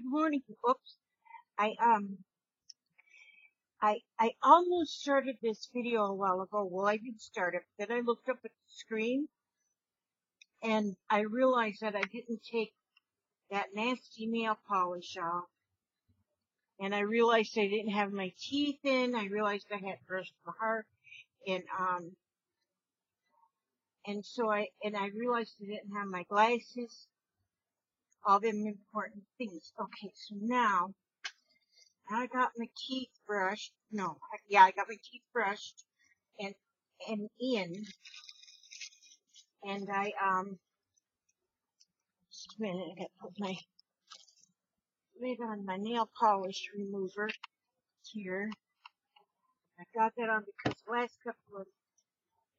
good morning. Oops. I, um, I, I almost started this video a while ago. Well, I did start it. Then I looked up at the screen and I realized that I didn't take that nasty nail polish off. And I realized I didn't have my teeth in. I realized I had brushed my heart and, um, and so I, and I realized I didn't have my glasses. All them important things. Okay, so now I got my teeth brushed. No, yeah, I got my teeth brushed and and in, and I um. Just a minute, I got to put my lid on my nail polish remover here. I got that on because last couple of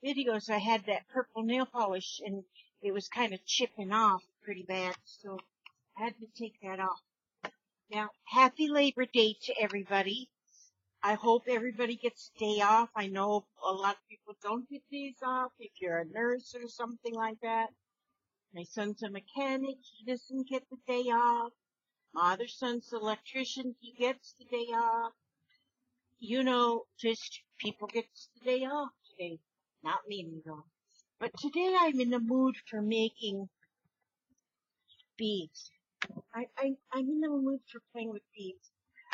videos I had that purple nail polish and it was kind of chipping off pretty bad, so Had to take that off. Now, happy Labor Day to everybody. I hope everybody gets a day off. I know a lot of people don't get days off if you're a nurse or something like that. My son's a mechanic. He doesn't get the day off. My other son's an electrician. He gets the day off. You know, just people get the day off today. Not me, though. But today I'm in the mood for making beads. I, I, I'm in the mood for playing with beads.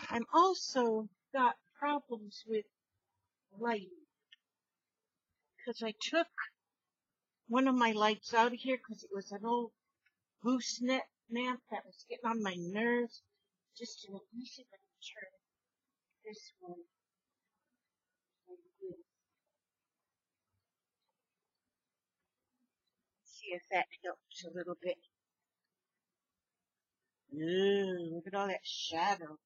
I'm also got problems with lighting. Because I took one of my lights out of here because it was an old gooseneck lamp that was getting on my nerves. Just to let me see if turn this one. See if that helps a little bit. Ooh, look at all that shadow.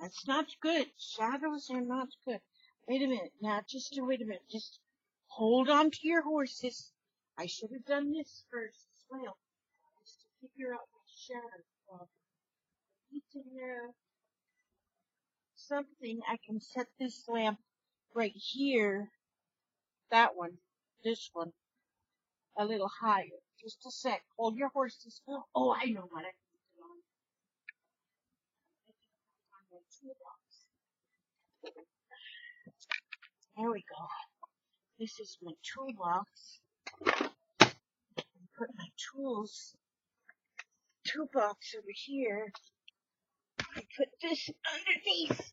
That's not good. Shadows are not good. Wait a minute. Now, just wait a minute. Just hold on to your horses. I should have done this first as well. Just to figure out my shadow problem. I Need to have something. I can set this lamp right here. That one. This one. A little higher. Just a sec. Hold your horses. Oh, I know what I There we go. This is my toolbox. I Put my tools toolbox over here. I put this underneath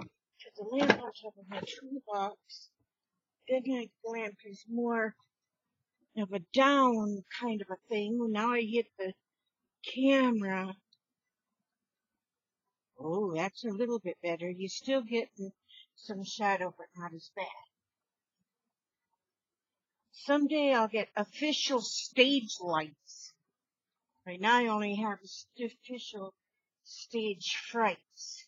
to the lamp on top of my toolbox. Then my lamp is more of a down kind of a thing. Now I hit the camera Oh, that's a little bit better. You're still getting some shadow, but not as bad. Someday I'll get official stage lights. Right now I only have official stage frights.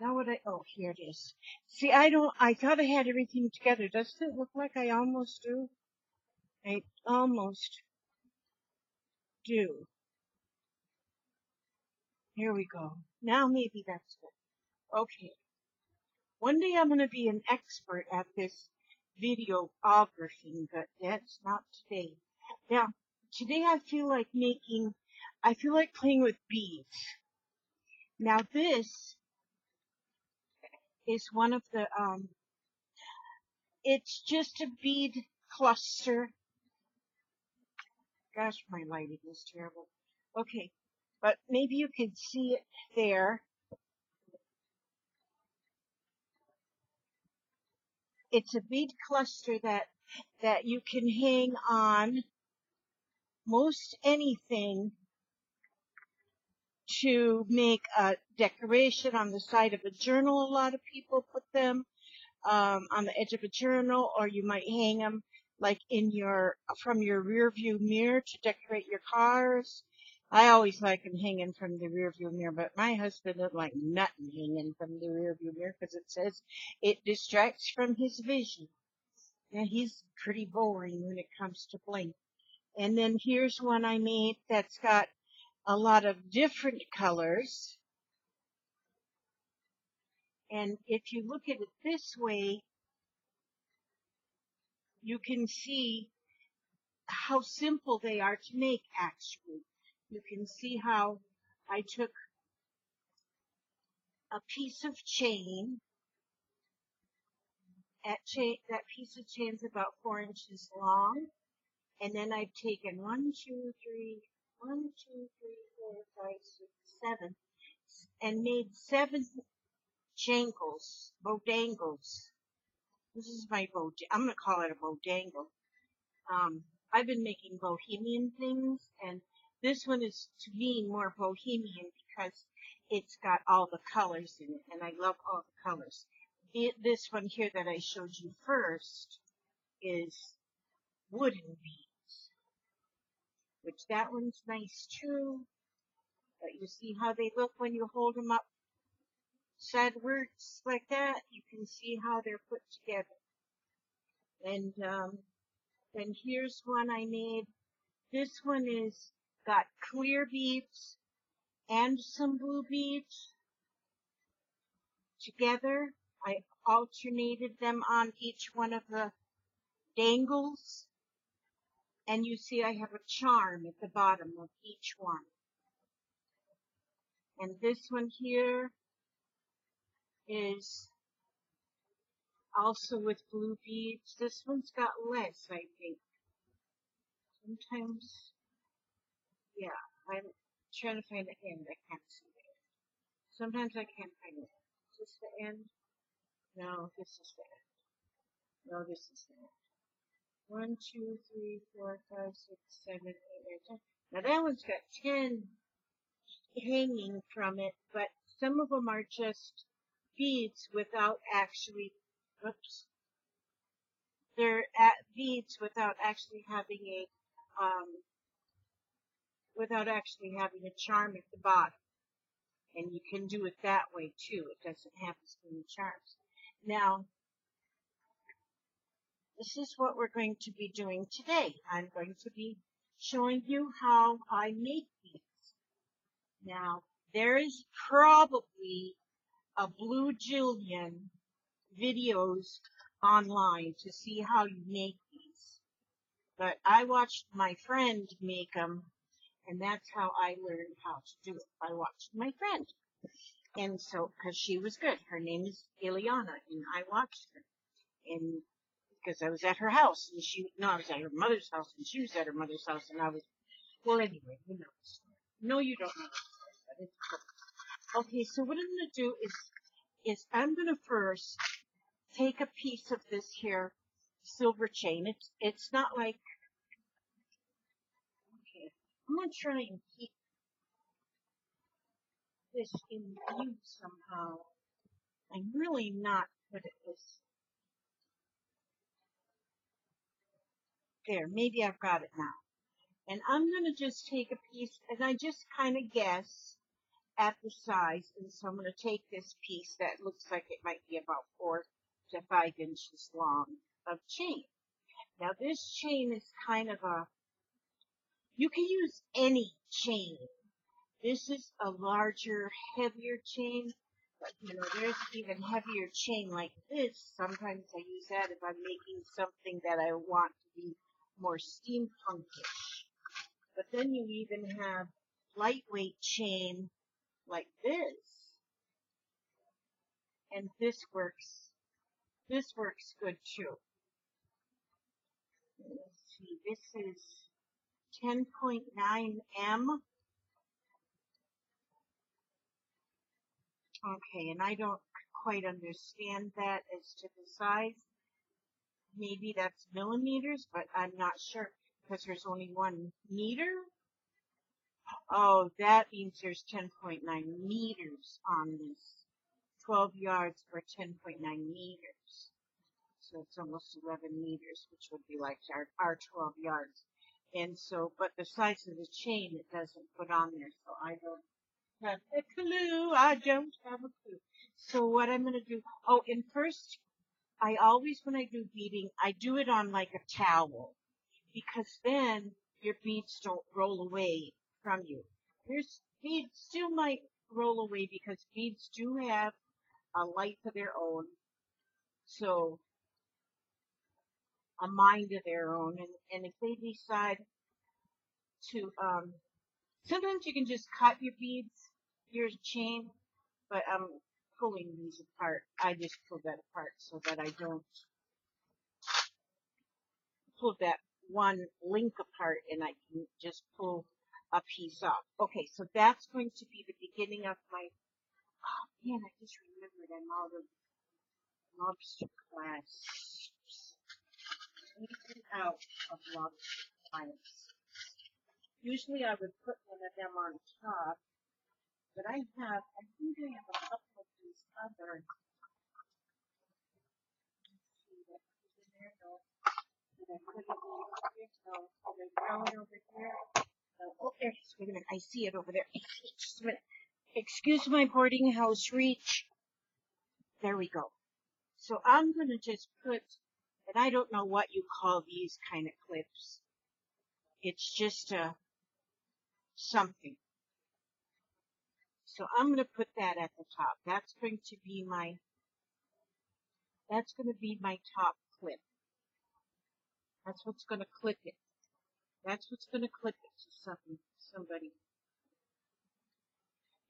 Now what I, oh, here it is. See, I don't, I thought I had everything together. Doesn't it look like I almost do? I almost do. Here we go. Now maybe that's good. Okay. One day I'm going to be an expert at this videography, but that's not today. Now, today I feel like making, I feel like playing with beads. Now this is one of the, um, it's just a bead cluster. Gosh, my lighting is terrible. Okay, but maybe you can see it there. It's a bead cluster that, that you can hang on most anything to make a decoration on the side of a journal. A lot of people put them um, on the edge of a journal, or you might hang them like in your from your rear view mirror to decorate your cars. I always like them hanging from the rear view mirror, but my husband doesn't like nothing hanging from the rear view mirror because it says it distracts from his vision. And he's pretty boring when it comes to bling. And then here's one I made that's got a lot of different colors. And if you look at it this way, you can see how simple they are to make actually you can see how I took a piece of chain. Chain, that piece of chain is about four inches long. And then I've taken one, two, three, one, two, three, four, five, six, seven, and made seven jangles, bodangles. This is my bod. I'm gonna call it a bodangle. Um, I've been making bohemian things, and this one is to me more bohemian because it's got all the colors in it, and I love all the colors. It, this one here that I showed you first is wooden beads, which that one's nice too. But you see how they look when you hold them up sideways like that? You can see how they're put together. And um, then here's one I made. This one is got clear beads and some blue beads together. I alternated them on each one of the dangles. And you see I have a charm at the bottom of each one. And this one here is also with blue beads. This one's got less, I think. Sometimes, yeah, I'm trying to find the end. I can't see it. Sometimes I can't find it. Is this the end? No, this is the end. No, this is the end. One, two, three, four, five, six, seven, eight, nine, ten. Now that one's got ten hanging from it, but some of them are just beads without actually, oops, they're at beads without actually having a, um, without actually having a charm at the bottom. And you can do it that way too. It doesn't have as many charms. Now, this is what we're going to be doing today. I'm going to be showing you how I make these. Now, there is probably a blue jillion videos online to see how you make these. But I watched my friend make them, and that's how I learned how to do it. I watched my friend. And so, cause she was good. Her name is Ileana, and I watched her. And because I was at her house, and she, no, I was at her mother's house, and she was at her mother's house, and I was, well, anyway, you know the story. No, you don't know but it's. Okay, so what I'm to do is, is I'm to first take a piece of this here silver chain. It's, it's not like, I'm to try and keep this in view somehow. I'm really not good at this. There, maybe I've got it now. And I'm to just take a piece, and I just kind of guess at the size. And so I'm to take this piece that looks like it might be about four to five inches long of chain. Now this chain is kind of a, you can use any chain. This is a larger, heavier chain, but you know, there's even heavier chain like this. Sometimes I use that if I'm making something that I want to be more steampunkish. But then you even have lightweight chain like this. And this works, this works good too. Let's see, this is 10.9 M. Okay, and I don't quite understand that as to the size. Maybe that's millimeters, but I'm not sure because there's only one meter. Oh, that means there's 10.9 meters on this. 12 yards for 10.9 meters. So it's almost 11 meters, which would be like our, our 12 yards. And so, but the size of the chain it doesn't put on there, so I don't have a clue. I don't have a clue. So what I'm going to do, oh, and first, I always, when I do beading, I do it on like a towel. Because then your beads don't roll away from you. Your beads still might roll away because beads do have a life of their own. So, a mind of their own. And, and if they decide to, um, sometimes you can just cut your beads, your chain, but, I'm pulling these apart. I just pull that apart so that I don't pull that one link apart and I can just pull a piece off. Okay, so that's going to be the beginning of my, oh man, I just remembered I'm out of lobster clasp. Taken out of. Usually I would put one of them on top, but I have, I think I have a couple of these other. There? No. Oh. I see it over there. Excuse my boarding house reach. There we go. So I'm going to just put, and I don't know what you call these kind of clips. It's just a something. So I'm going to put that at the top. That's going to be my, that's going to be my top clip. That's what's going to clip it. That's what's going to clip it to something, somebody.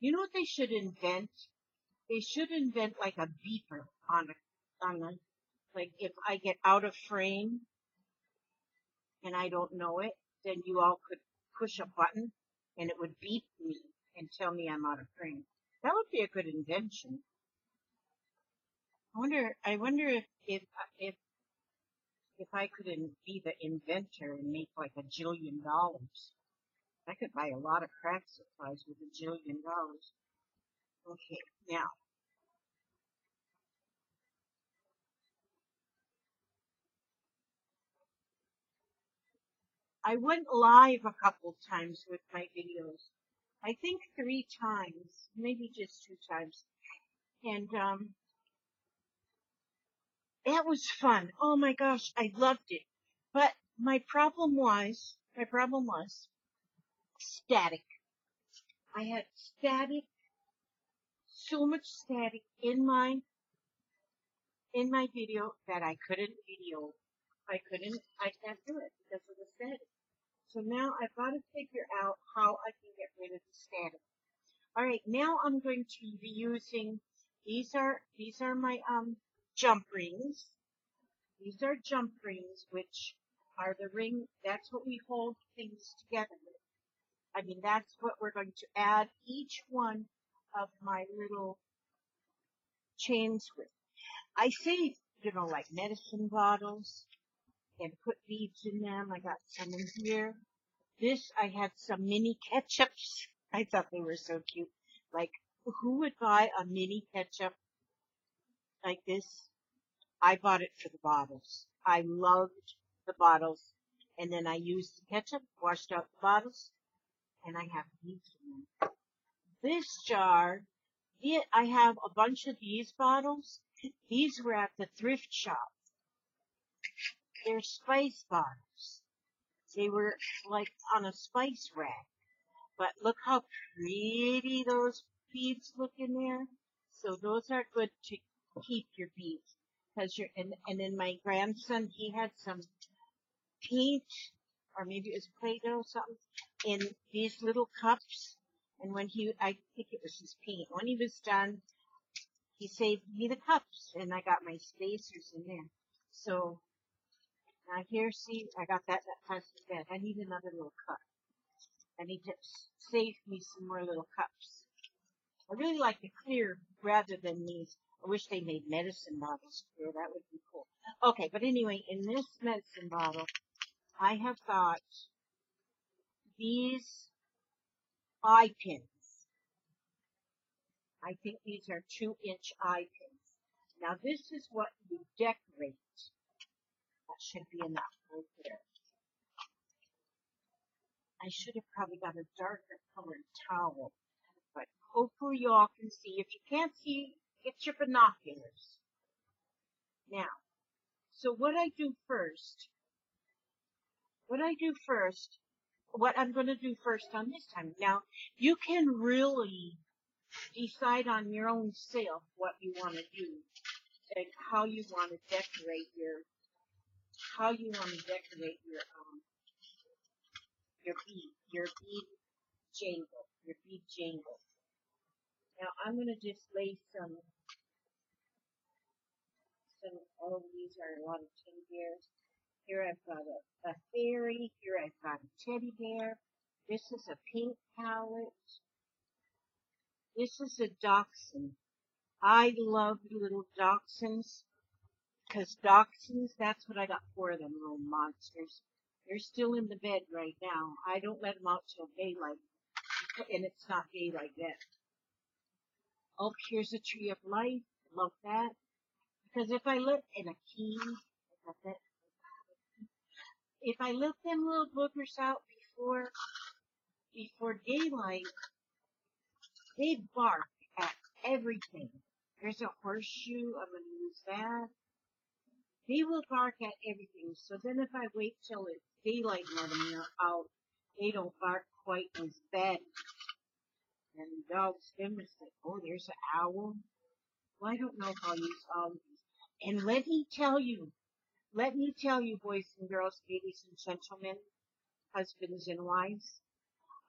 You know what they should invent? They should invent like a beeper on a, on a, like if I get out of frame and I don't know it, then you all could push a button and it would beep me and tell me I'm out of frame. That would be a good invention. I wonder, I wonder if, if, if if I could be the inventor and make like a jillion dollars, I could buy a lot of craft supplies with a jillion dollars. Okay, now. I went live a couple times with my videos. I think three times, maybe just two times. And um, that was fun. Oh my gosh, I loved it. But my problem was, my problem was static. I had static, so much static in my, in my video that I couldn't video. I couldn't, I can't do it because of the static. So now I've got to figure out how I can get rid of the static. Alright, now I'm going to be using, these are, these are my, um, jump rings. These are jump rings, which are the ring, that's what we hold things together with. I mean, that's what we're going to add each one of my little chains with. I say, you know, like medicine bottles and put beads in them. I got some in here. This, I had some mini ketchups. I thought they were so cute. Like, who would buy a mini ketchup like this. I bought it for the bottles. I loved the bottles. And then I used the ketchup, washed out the bottles, and I have these in them. This jar, I have a bunch of these bottles. These were at the thrift shop. They're spice bottles. They were like on a spice rack. But look how pretty those beads look in there. So those are good to keep your beads. Cause you're, and, and then my grandson, he had some paint, or maybe it was Play-Doh or something, in these little cups. And when he, I think it was his paint, when he was done, he saved me the cups, and I got my spacers in there. So, now here, see, I got that, that plastic bag. I need another little cup. I need to save me some more little cups. I really like the clear rather than these I wish they made medicine bottles here. That would be cool. Okay, but anyway, in this medicine bottle, I have got these eye pins. I think these are two inch eye pins. Now this is what you decorate. That should be enough right there. I should have probably got a darker colored towel, but hopefully y'all can see. If you can't see, get your binoculars. Now, so what I do first, what I do first, what I'm going to do first on this time. Now, you can really decide on your own self what you want to do, and how you want to decorate your, how you want to decorate your, um, your bead, your bead jangle, your bead jangle. Now I'm going to just lay some some, all of these are a lot of teddy bears. Here I've got a, a fairy. Here I've got a teddy bear. This is a pink palette. This is a dachshund. I love little dachshunds because dachshunds, that's what I got for them, little monsters. They're still in the bed right now. I don't let them out till daylight, and it's not daylight yet. Oh, here's a tree of life. Love that. Because if I let, in a key, if I let them little boogers out before, before daylight, they bark at everything. There's a horseshoe. I'm going to use that. They will bark at everything. So then if I wait till it's daylight and let them out, they don't bark quite as bad. And the dogs then was like, oh, there's an owl. Well, I don't know use all of these. And let me tell you, let me tell you, boys and girls, ladies and gentlemen, husbands and wives,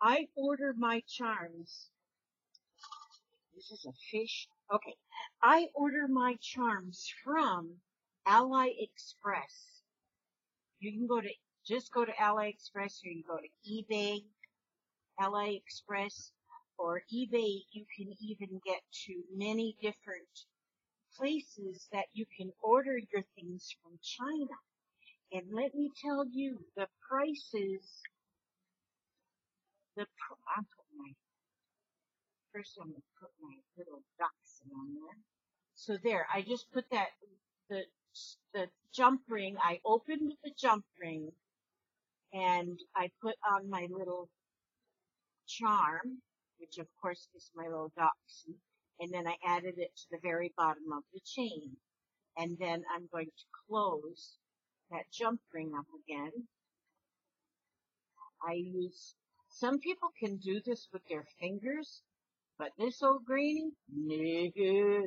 I order my charms. This is a fish. Okay. I order my charms from Ally Express. You can go to, just go to AliExpress or you can go to eBay, AliExpress, or eBay. You can even get to many different places that you can order your things from China. And let me tell you, the prices, the, I'm putting my, first I'm going to put my little dachshund on there. So there, I just put that, the, the jump ring, I opened the jump ring and I put on my little charm, which of course is my little dachshund and then I added it to the very bottom of the chain. And then I'm going to close that jump ring up again. I use, some people can do this with their fingers, but this old granny, no,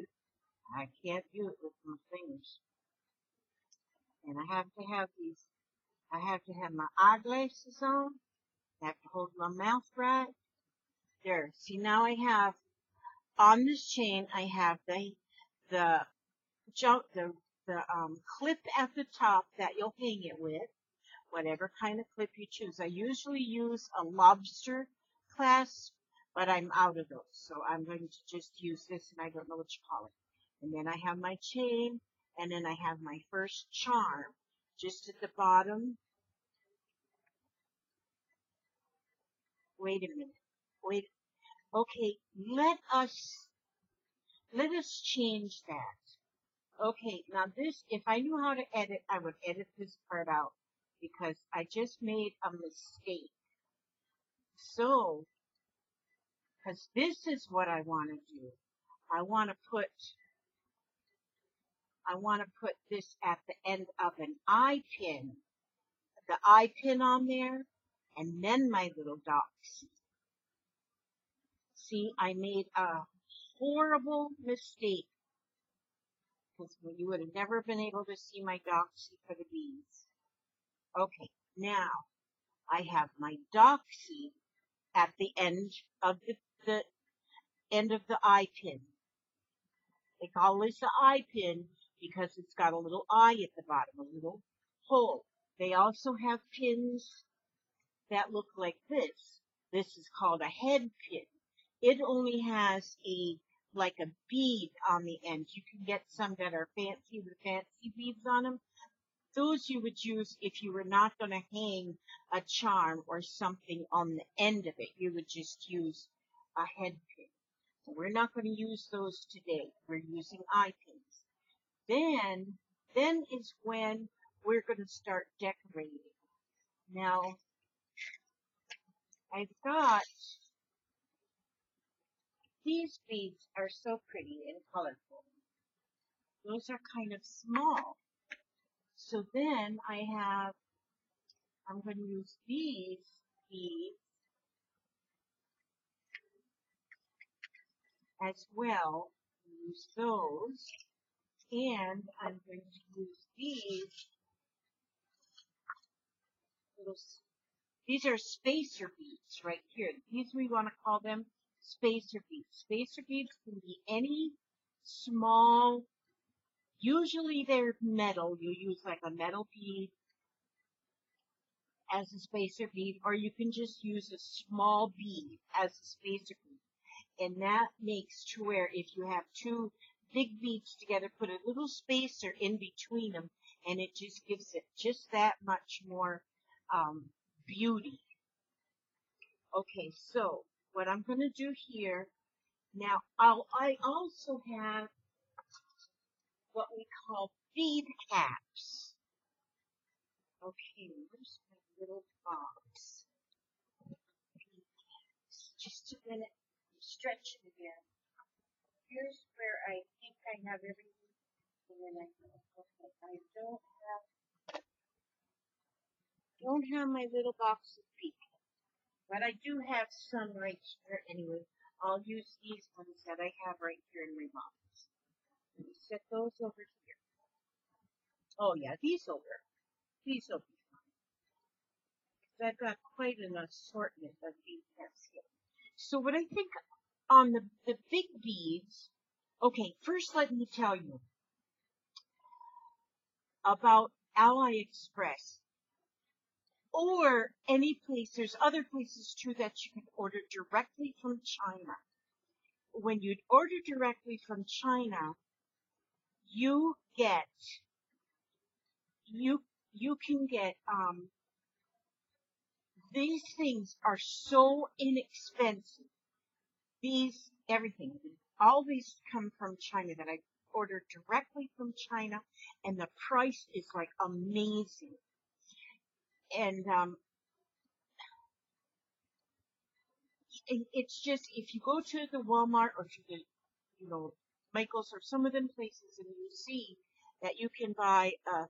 I can't do it with my fingers. And I have to have these, I have to have my eyeglasses on, I have to hold my mouth right. There, see now I have on this chain, I have the, the jump, the, the, um, clip at the top that you'll hang it with, whatever kind of clip you choose. I usually use a lobster clasp, but I'm out of those. So I'm going to just use this and I don't know what you call it. And then I have my chain and then I have my first charm just at the bottom. Wait a minute. Wait, Okay, let us, let us change that. Okay, now this, if I knew how to edit, I would edit this part out because I just made a mistake. So, because this is what I want to do. I want to put, I want to put this at the end of an eye pin. The eye pin on there, and then my little dots see, I made a horrible mistake. Because you would have never been able to see my doxy for the bees. Okay, now I have my doxy at the end of the, the end of the eye pin. They call this the eye pin because it's got a little eye at the bottom, a little hole. They also have pins that look like this. This is called a head pin it only has a like a bead on the end. You can get some that are fancy with fancy beads on them. Those you would use if you were not going to hang a charm or something on the end of it. You would just use a head pin. We're not going to use those today. We're using eye pins. Then, then is when we're going to start decorating. Now, I've got these beads are so pretty and colorful. Those are kind of small. So then I have, I'm going to use these beads as well. Use those. And I'm going to use these little, these are spacer beads right here. These we want to call them spacer beads. Spacer beads can be any small Usually they're metal. You use like a metal bead as a spacer bead, or you can just use a small bead as a spacer bead. And that makes to where if you have two big beads together, put a little spacer in between them, and it just gives it just that much more um, beauty. Okay, so what I'm going to do here, now I'll, I also have what we call bead caps. Okay, where's my little box? Just a minute. I'm stretching again. Here's where I I have everything. And then I, I don't have, don't have my little box of bead. But I do have some right here anyway. I'll use these ones that I have right here in my box. Let me set those over here. Oh yeah, these work. These fine. I've got quite an assortment of bead here. So what I think on the, the big beads, okay, first let me tell you about AliExpress or any place, there's other places too that you can order directly from China. When you order directly from China, you get, you, you can get, um, these things are so inexpensive. These, everything, all these come from China that I ordered directly from China and the price is like amazing. And, um, it's just, if you go to the Walmart or to the, you know, Michaels or some of them places and you see that you can buy, uh,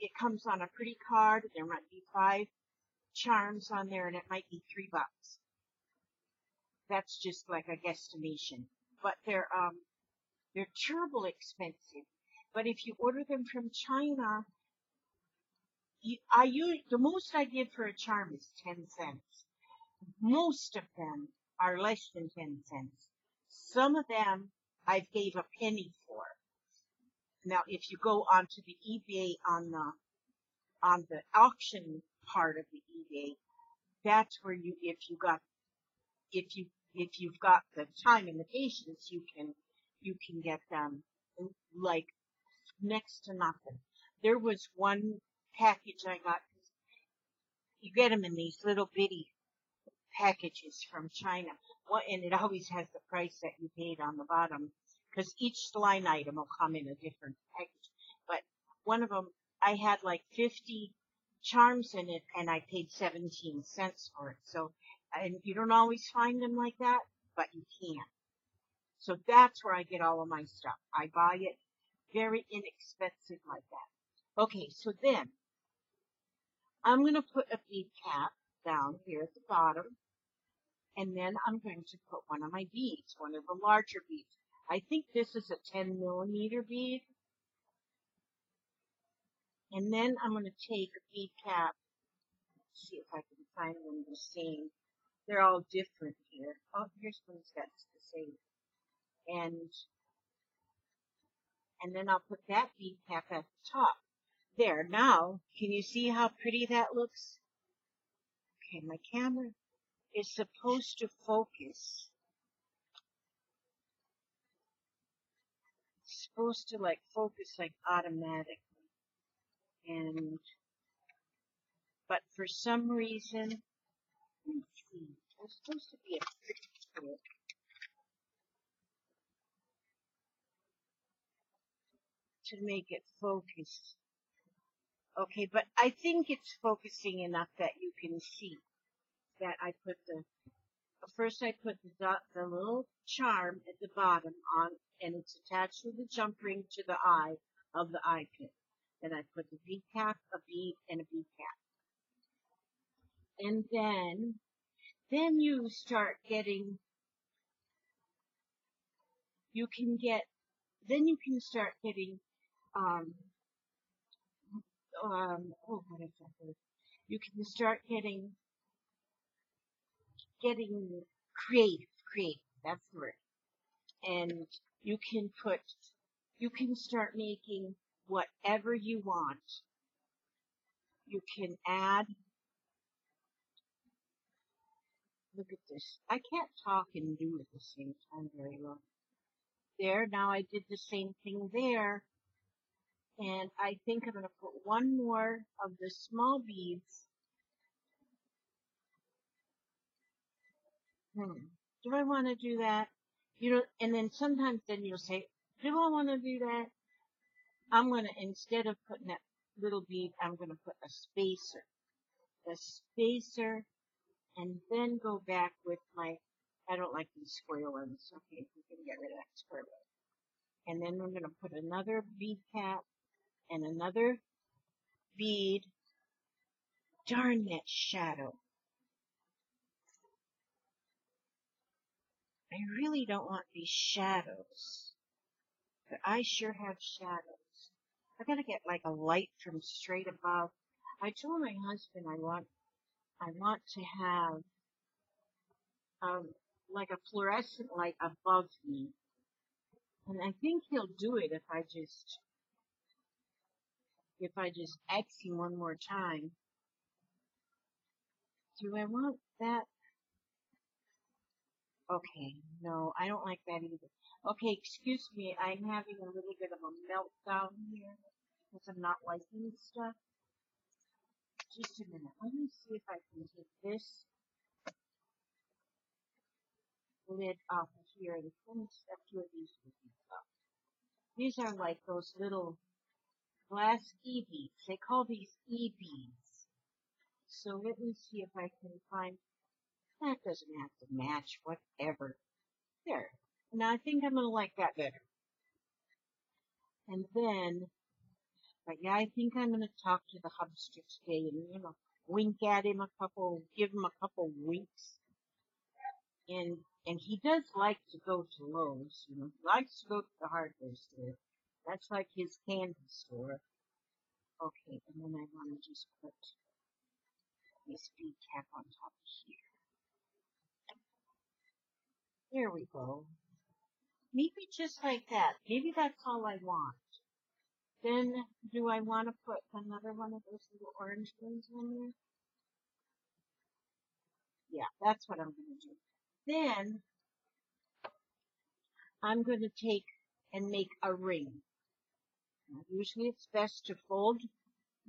it comes on a pretty card, there might be five charms on there and it might be three bucks. That's just like a guesstimation. But they're, um, they're terrible expensive. But if you order them from China, I use, the most I give for a charm is 10 cents. Most of them are less than 10 cents. Some of them I've gave a penny for. Now, if you go onto the eBay on the, on the auction part of the eBay, that's where you, if you got, if you, if you've got the time and the patience, you can, you can get them like next to nothing. There was one package I got. You get them in these little bitty packages from China. What, and it always has the price that you paid on the bottom because each line item will come in a different package. But one of them, I had like 50 charms in it and I paid 17 cents for it. So, and you don't always find them like that, but you can. So that's where I get all of my stuff. I buy it very inexpensive like that. Okay, so then I'm going to put a bead cap down here at the bottom. And then I'm going to put one of my beads, one of the larger beads. I think this is a 10 millimeter bead. And then I'm going to take a bead cap. See if I can find one the same. They're all different here. Oh, here's one that's the same. And, and then I'll put that bead cap at the top. There, now, can you see how pretty that looks? Okay, my camera is supposed to focus. It's supposed to like focus like automatically. And, but for some reason, it's supposed to be a book. To make it focus. Okay, but I think it's focusing enough that you can see that I put the, first I put the dot, the little charm at the bottom on, and it's attached with the jump ring to the eye of the eye pin. Then I put the bead cap, a bead, and a V cap. And then, then you start getting, you can get, then you can start getting, um, um, oh, what is that word? You can start getting, getting creative, creative, that's the word. And you can put you can start making whatever you want. You can add, look at this. I can't talk and do at the same time very well. There, now I did the same thing there. And I think I'm going to put one more of the small beads. Hmm. Do I want to do that? You know, and then sometimes then you'll say, do I want to do that? I'm going to, instead of putting that little bead, I'm going to put a spacer. The spacer, and then go back with my, I don't like these square ones. Okay, we can get rid of that square one. And then we're going to put another bead cap and another bead. Darn that shadow. I really don't want these shadows. But I sure have shadows. I gotta get like a light from straight above. I told my husband I want, I want to have, um, like a fluorescent light above me. And I think he'll do it if I just, if I just X him one more time. Do I want that? Okay, no, I don't like that either. Okay, excuse me, I'm having a little bit of a meltdown here because I'm not liking stuff. Just a minute, let me see if I can take this lid off of here let me step two of these with me. These are like those little glass E-beads. They call these E-beads. So let me see if I can find, that doesn't have to match, whatever. There. Now I think I'm going to like that better. And then, but yeah, I think I'm going to talk to the hubster today and, you know, wink at him a couple, give him a couple winks. And, and he does like to go to Lowe's, you know, he likes to go to the hardware store. That's like his candy store. Okay, and then I want to just put this bead cap on top of here. There we go. Maybe just like that. Maybe that's all I want. Then, do I want to put another one of those little orange ones in there? Yeah, that's what I'm going to do. Then, I'm going to take and make a ring. Now, usually it's best to fold,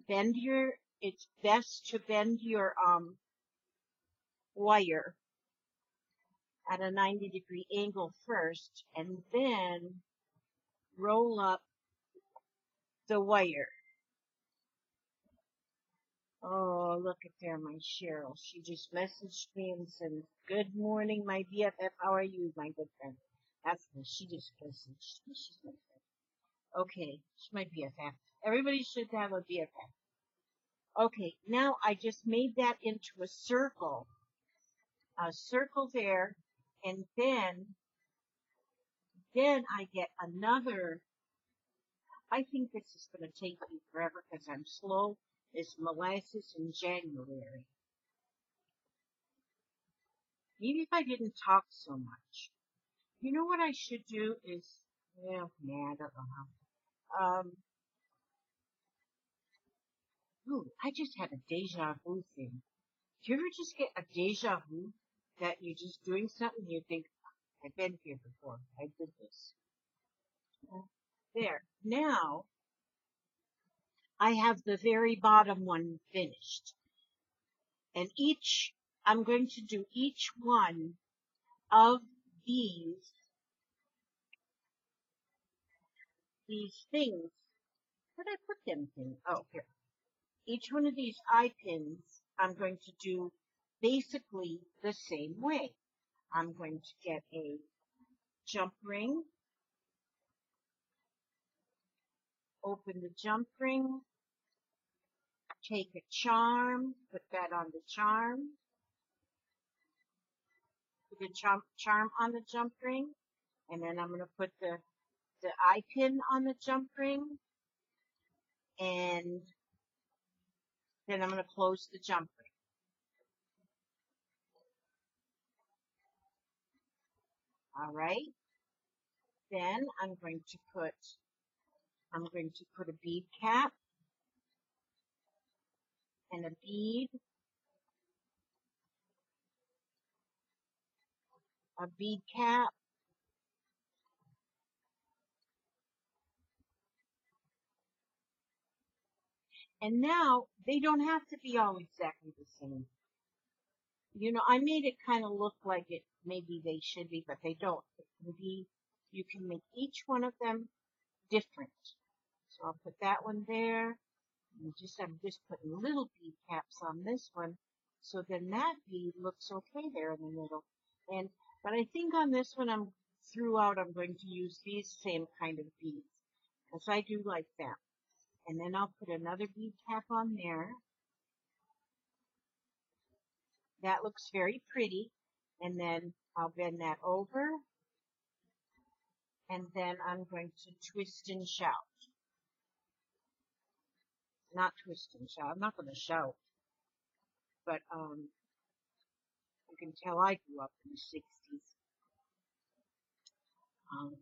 bend your, it's best to bend your, um, wire at a 90 degree angle first and then roll up the wire. Oh, look at there, my Cheryl. She just messaged me and said, good morning, my BFF. How are you, my good friend? That's me. She just messaged me. She's my friend. Okay, she's my BFF. Everybody should have a BFF. Okay, now I just made that into a circle. A circle there and then, then I get another, I think this is going to take me forever because I'm slow, it's molasses in January. Maybe if I didn't talk so much. You know what I should do is, well, nah, I don't know how. Um, ooh, I just had a deja vu thing. Do you ever just get a deja vu? that you're just doing something you think, I've been here before. I did this. There. Now, I have the very bottom one finished. And each, I'm going to do each one of these, these things. Where did I put them things? Oh, here. Each one of these eye pins, I'm going to do basically the same way. I'm going to get a jump ring, open the jump ring, take a charm, put that on the charm, put the jump, charm on the jump ring, and then I'm going to put the, the eye pin on the jump ring, and then I'm going to close the jump ring. All right. Then I'm going to put I'm going to put a bead cap and a bead, a bead cap, and now they don't have to be all exactly the same. You know, I made it kind of look like it maybe they should be, but they don't. It can be, you can make each one of them different. So I'll put that one there. And just I'm just putting little bead caps on this one. So then that bead looks okay there in the middle. And but I think on this one I'm throughout I'm going to use these same kind of beads. Because I do like them. And then I'll put another bead cap on there. That looks very pretty. And then I'll bend that over. And then I'm going to twist and shout. Not twist and shout. I'm not going to shout. But, um, you can tell I grew up in the 60s. Um,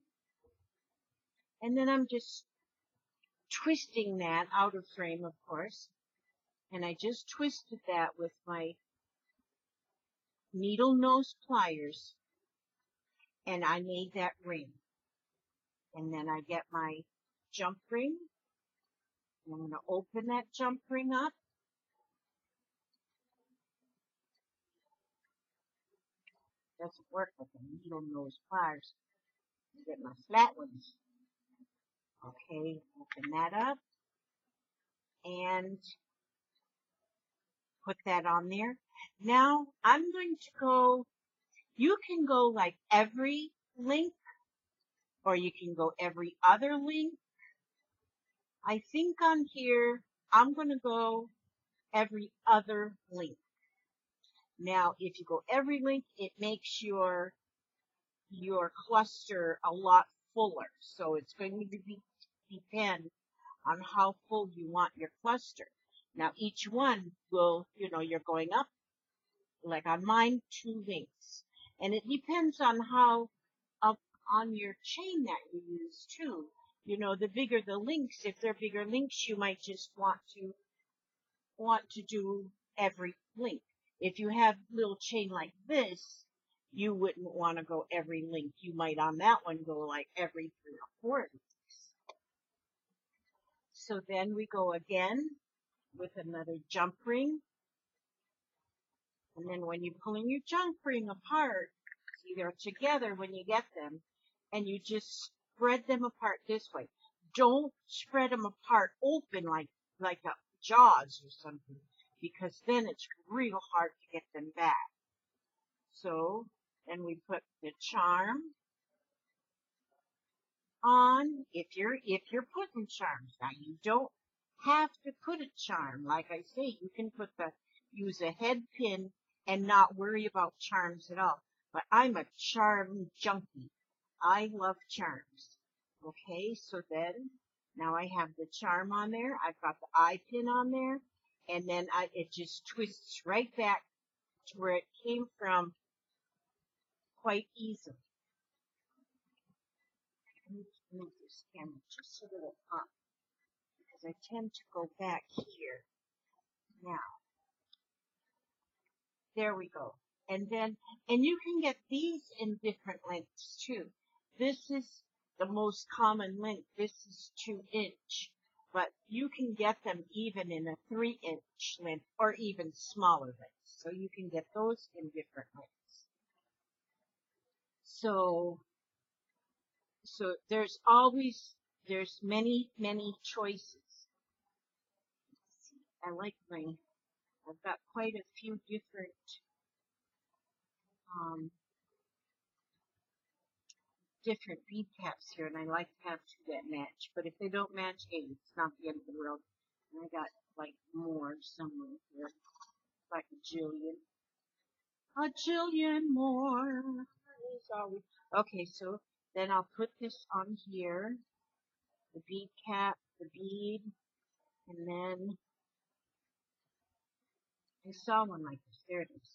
and then I'm just twisting that out of frame, of course. And I just twisted that with my needle nose pliers. And I made that ring. And then I get my jump ring. I'm going to open that jump ring up. Doesn't work with the needle nose pliers. Get my flat ones. Okay, open that up. And put that on there. Now I'm going to go, you can go like every link or you can go every other link. I think on here, I'm going to go every other link. Now, if you go every link, it makes your, your cluster a lot fuller. So it's going to be, depend on how full you want your cluster. Now each one will, you know, you're going up, like on mine, two links. And it depends on how up on your chain that you use too. You know, the bigger the links, if they're bigger links, you might just want to, want to do every link. If you have little chain like this, you wouldn't want to go every link. You might on that one go like every three or four links. So then we go again with another jump ring. And then when you're pulling your jump ring apart, see they're together when you get them, and you just spread them apart this way. Don't spread them apart open like, like a jaws or something, because then it's real hard to get them back. So, then we put the charm on if you're, if you're putting charms. Now you don't have to put a charm. Like I say, you can put the, use a head pin and not worry about charms at all. But I'm a charm junkie. I love charms. Okay, so then, now I have the charm on there. I've got the eye pin on there. And then I, it just twists right back to where it came from quite easily. I need to move this camera just a little up because I tend to go back here. Now, there we go. And then, and you can get these in different lengths too. This is the most common length. This is two inch, but you can get them even in a three inch length or even smaller lengths. So you can get those in different lengths. So, so there's always, there's many, many choices. I like my, I've got quite a few different, um, different bead caps here, and I like to have two that match. But if they don't match, hey, it's not the end of the world. And I got like more somewhere here, like a jillion, a jillion more. Okay, so then I'll put this on here, the bead cap, the bead, and then I saw one like this. There it is.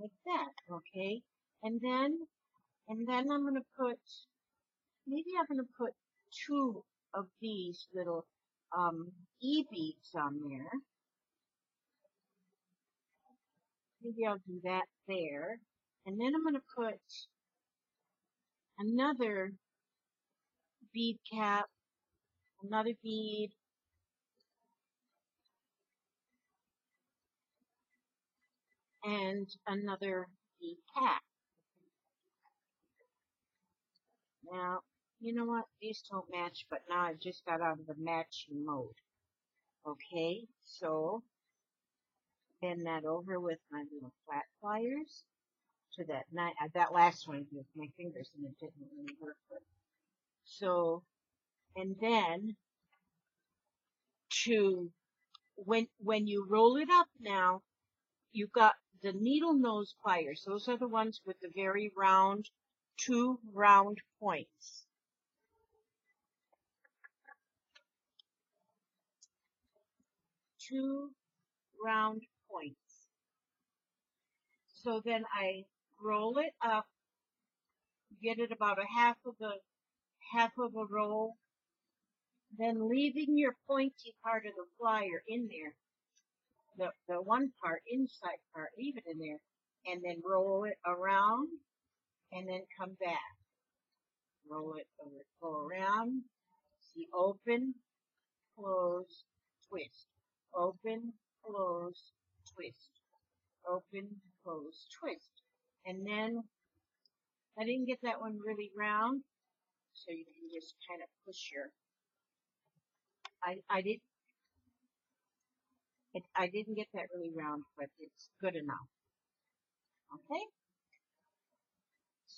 Like that, okay? And then, and then I'm going to put, maybe I'm going to put two of these little um, E-beads on there. Maybe I'll do that there. And then I'm going to put another bead cap, another bead, and another bead cap. Now, you know what? These don't match, but now I've just got out of the matching mode. Okay, so bend that over with my little flat pliers to that. Uh, that last one with my fingers and it didn't really work. So, and then to when when you roll it up now, you've got the needle nose pliers. Those are the ones with the very round, two round points. Two round points. So then I roll it up, get it about a half of a half of a roll, then leaving your pointy part of the flyer in there, the, the one part, inside part, leave it in there, and then roll it around, and then come back. Roll it, over, go around, see, open, close, twist, open, close, twist, open, close, twist. And then I didn't get that one really round, so you can just kind of push your. I I did. It, I didn't get that really round, but it's good enough. Okay.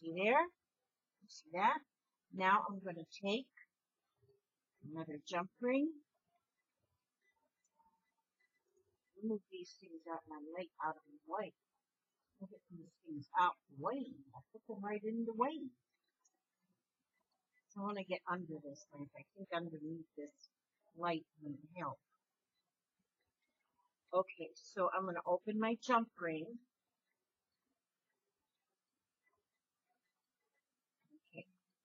See there? See that? Now I'm going to take another jump ring. Move these things out my way, out of my way get these things out the way. I put them right in the way. So I want to get under this lamp. I think underneath this light would help. Okay, so I'm going to open my jump ring.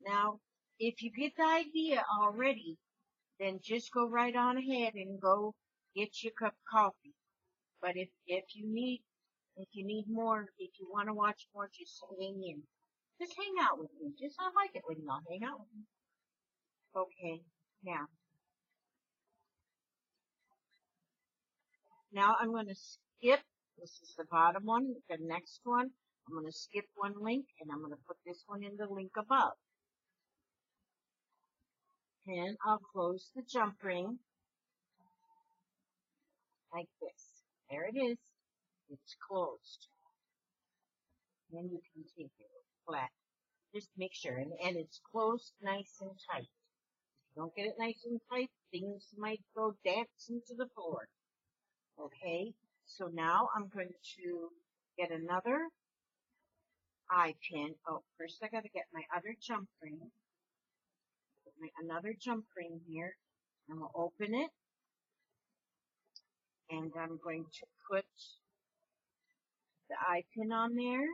Now if you get the idea already, then just go right on ahead and go get your cup of coffee. But if, if you need if you need more, if you want to watch more, just hang in. Just hang out with me. Just I like it when y'all hang out with me. Okay, now. Now I'm going to skip. This is the bottom one. The next one, I'm going to skip one link and I'm going to put this one in the link above. And I'll close the jump ring like this. There it is it's closed. Then you can take it flat. Just make sure, and, and it's closed nice and tight. If you don't get it nice and tight, things might go dancing to the floor. Okay, so now I'm going to get another eye pin. Oh, first I gotta get my other jump ring. Another jump ring here. I'm gonna open it. And I'm going to put the eye pin on there.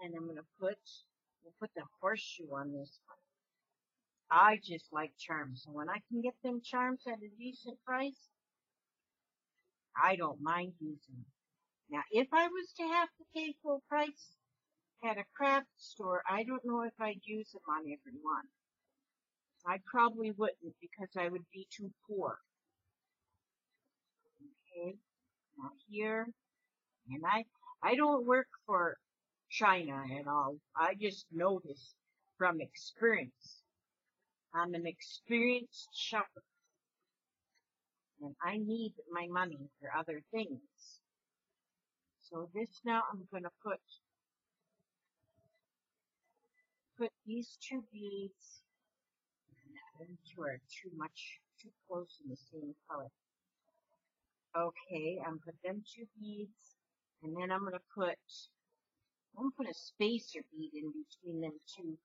And I'm going to put, we'll put the horseshoe on this one. I just like charms. And when I can get them charms at a decent price, I don't mind using them. Now, if I was to have to pay full price at a craft store, I don't know if I'd use them on every one. I probably wouldn't because I would be too poor. Okay, now here, and I, I don't work for China at all. I just know this from experience. I'm an experienced shopper. And I need my money for other things. So this now I'm to put, put these two beads, two are too much, too close in the same color. Okay, I'm put them two beads and then I'm to put, I'm to put a spacer bead in between them two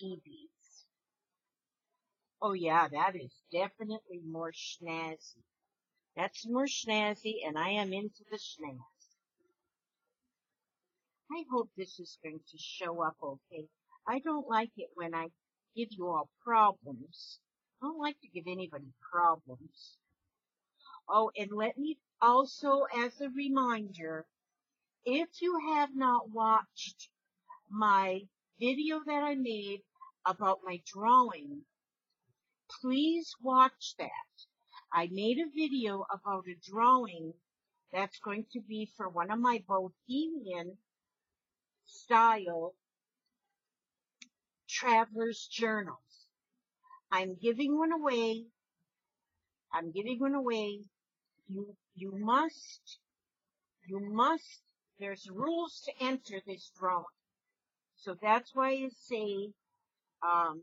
E beads. Oh yeah, that is definitely more snazzy. That's more snazzy and I am into the snaz. I hope this is going to show up okay. I don't like it when I give you all problems I don't like to give anybody problems. Oh, and let me also, as a reminder, if you have not watched my video that I made about my drawing, please watch that. I made a video about a drawing that's going to be for one of my Bohemian style traveler's journals. I'm giving one away. I'm giving one away. You, you must, you must, there's rules to enter this drawing. So that's why I say, um,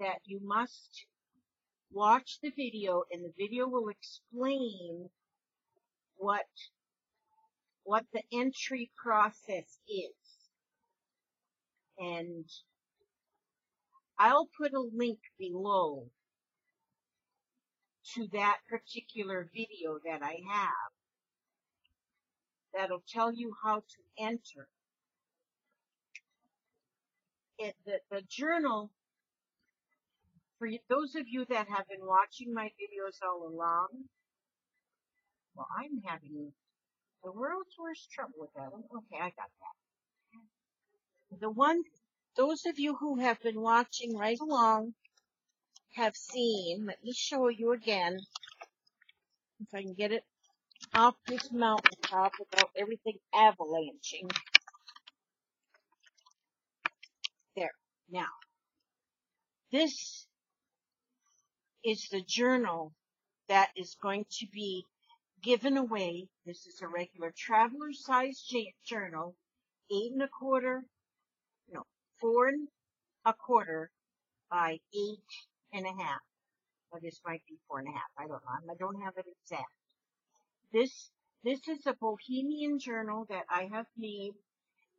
that you must watch the video and the video will explain what, what the entry process is. And I'll put a link below to that particular video that I have that'll tell you how to enter. It, the, the journal, for those of you that have been watching my videos all along, well, I'm having the world's worst trouble with that. Okay, I got that. The one, those of you who have been watching right along have seen, let me show you again, if I can get it off this mountaintop without everything avalanching. There. Now, this is the journal that is going to be given away. This is a regular traveler size journal, eight and a quarter, no, four and a quarter by eight and a half. Or this might be four and a half. I don't know. I don't have it exact. This, this is a Bohemian journal that I have made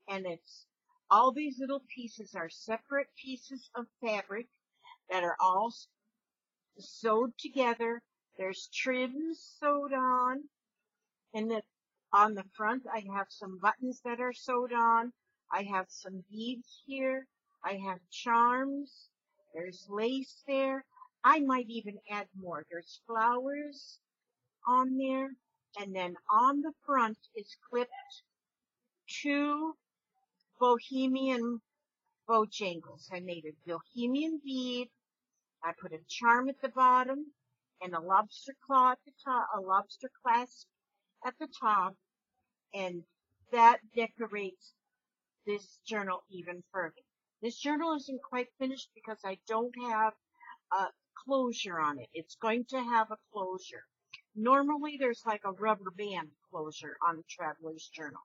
and it's all these little pieces are separate pieces of fabric that are all sewed together. There's trims sewed on and the, on the front I have some buttons that are sewed on. I have some beads here. I have charms. There's lace there. I might even add more. There's flowers on there. And then on the front is clipped two Bohemian Bojangles. I made a Bohemian bead. I put a charm at the bottom and a lobster claw at the top, a lobster clasp at the top. And that decorates this journal even further. This journal isn't quite finished because I don't have a closure on it. It's going to have a closure. Normally there's like a rubber band closure on a traveler's journal.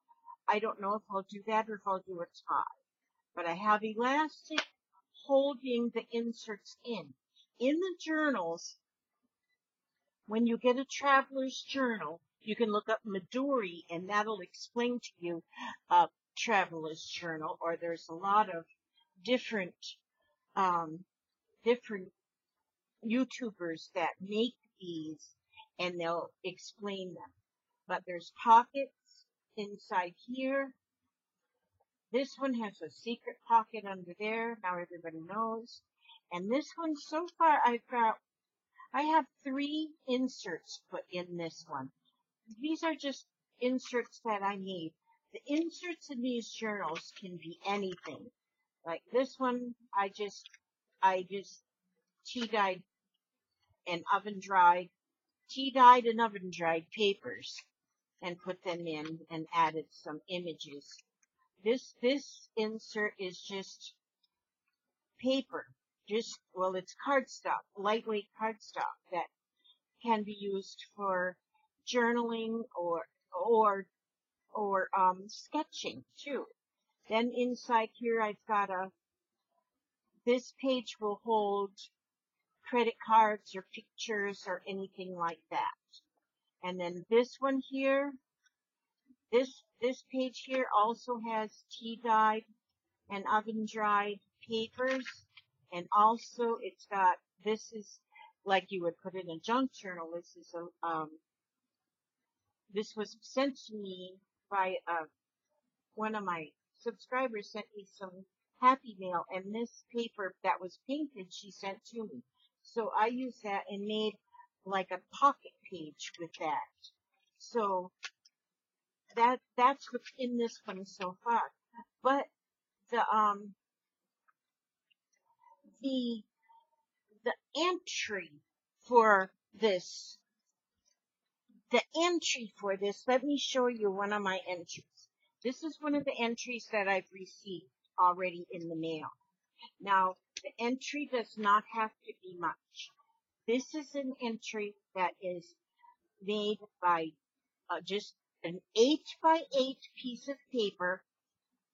I don't know if I'll do that or if I'll do a tie. But I have elastic holding the inserts in. In the journals, when you get a traveler's journal, you can look up Midori and that'll explain to you a traveler's journal or there's a lot of different, um, different YouTubers that make these and they'll explain them. But there's pockets inside here. This one has a secret pocket under there. Now everybody knows. And this one, so far, I've got, I have three inserts put in this one. These are just inserts that I need. The inserts in these journals can be anything. Like this one, I just, I just tea dyed and oven dried, tea dyed and oven dried papers and put them in and added some images. This, this insert is just paper, just, well, it's cardstock, lightweight cardstock that can be used for journaling or, or, or, um, sketching too. Then inside here I've got a, this page will hold credit cards or pictures or anything like that. And then this one here, this, this page here also has tea dyed and oven dried papers. And also it's got, this is like you would put in a junk journal. This is a, um, this was sent to me by, uh, one of my subscribers sent me some happy mail and this paper that was painted she sent to me. So I used that and made like a pocket page with that. So that that's what's in this one so far. But the um the the entry for this the entry for this, let me show you one of my entries. This is one of the entries that I've received already in the mail. Now, the entry does not have to be much. This is an entry that is made by uh, just an 8 by 8 piece of paper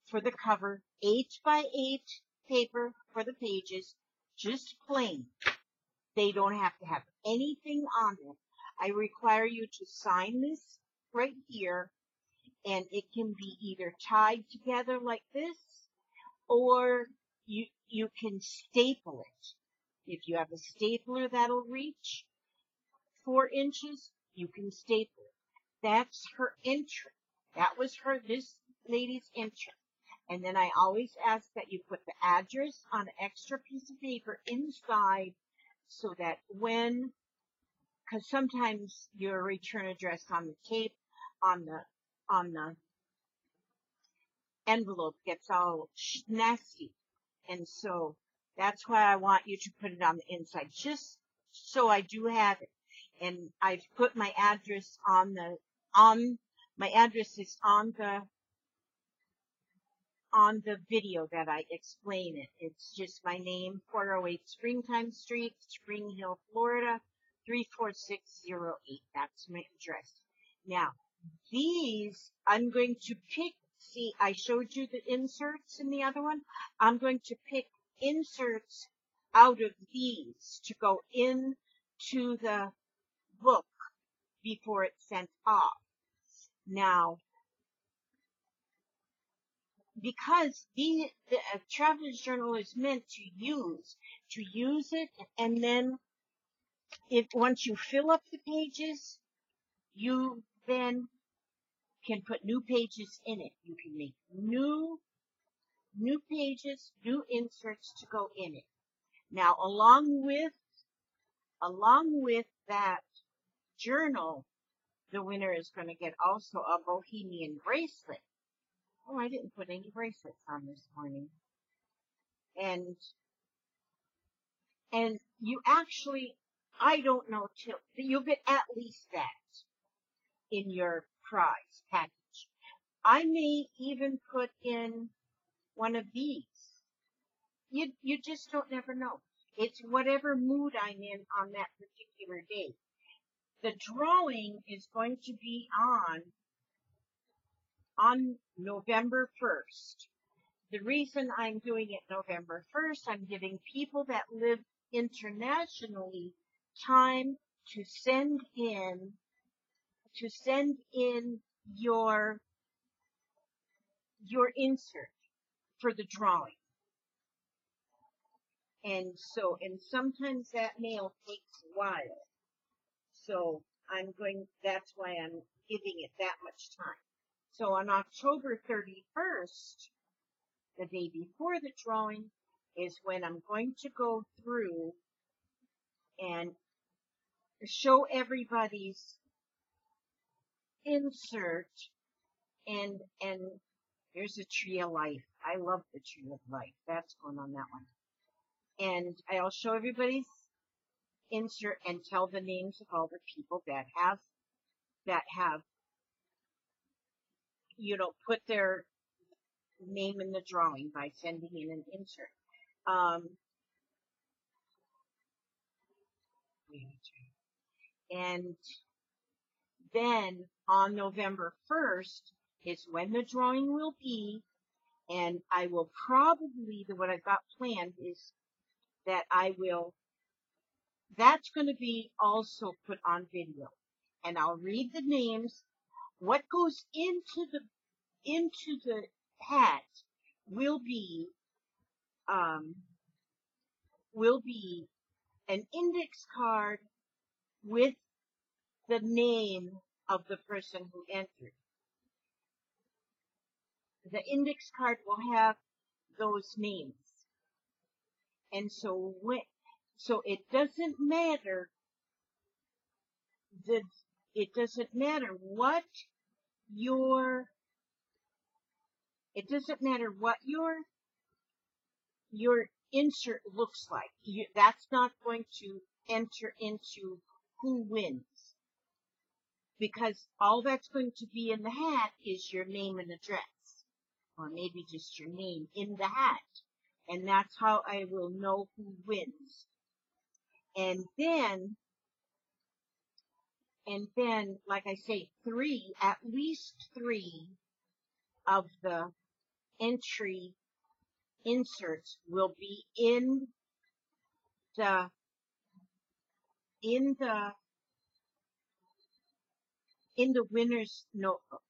for the cover, 8 by 8 paper for the pages, just plain. They don't have to have anything on it. I require you to sign this right here, and it can be either tied together like this, or you, you can staple it. If you have a stapler that'll reach four inches, you can staple it. That's her entry. That was her, this lady's entry. And then I always ask that you put the address on an extra piece of paper inside so that when, cause sometimes your return address on the tape, on the, on the envelope gets all nasty. And so that's why I want you to put it on the inside, just so I do have it. And I've put my address on the, on, my address is on the, on the video that I explain it. It's just my name, 408 Springtime Street, Spring Hill, Florida, 34608. That's my address. Now, these, I'm going to pick, see, I showed you the inserts in the other one. I'm going to pick inserts out of these to go in to the book before it's sent off. Now, because the, the uh, traveler's journal is meant to use, to use it, and then if once you fill up the pages, you then can put new pages in it. You can make new, new pages, new inserts to go in it. Now, along with, along with that journal, the winner is going to get also a bohemian bracelet. Oh, I didn't put any bracelets on this morning. And, and you actually, I don't know till, you'll get at least that in your prize package. I may even put in one of these. You, you just don't never know. It's whatever mood I'm in on that particular day. The drawing is going to be on on November 1st. The reason I'm doing it November 1st, I'm giving people that live internationally time to send in, to send in your, your insert for the drawing. And so, and sometimes that mail takes a while. So I'm going, that's why I'm giving it that much time. So on October 31st, the day before the drawing, is when I'm going to go through and show everybody's insert and, and there's a tree of life. I love the tree of life. That's going on that one. And I'll show everybody's insert and tell the names of all the people that have, that have you know, put their name in the drawing by sending in an insert. Um, and then on November 1st is when the drawing will be. And I will probably, the what I've got planned is that I will, that's going to be also put on video. And I'll read the names what goes into the into the hat will be um, will be an index card with the name of the person who entered. The index card will have those names. And so when, So it doesn't matter the, it doesn't matter what your, it doesn't matter what your, your insert looks like. You, that's not going to enter into who wins. Because all that's going to be in the hat is your name and address. Or maybe just your name in the hat. And that's how I will know who wins. And then, and then, like I say, three, at least three of the entry inserts will be in the in the in the winner's notebook.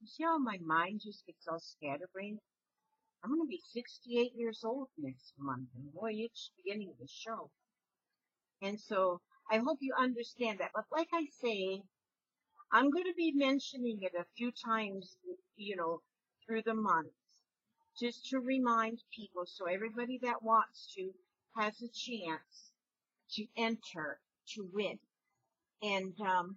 You see how my mind just gets all scatterbrained? I'm going to be 68 years old next month, and boy, it's beginning of the show. And so I hope you understand that. But like I say, I'm going to be mentioning it a few times, you know, through the months, just to remind people so everybody that wants to has a chance to enter to win. And um,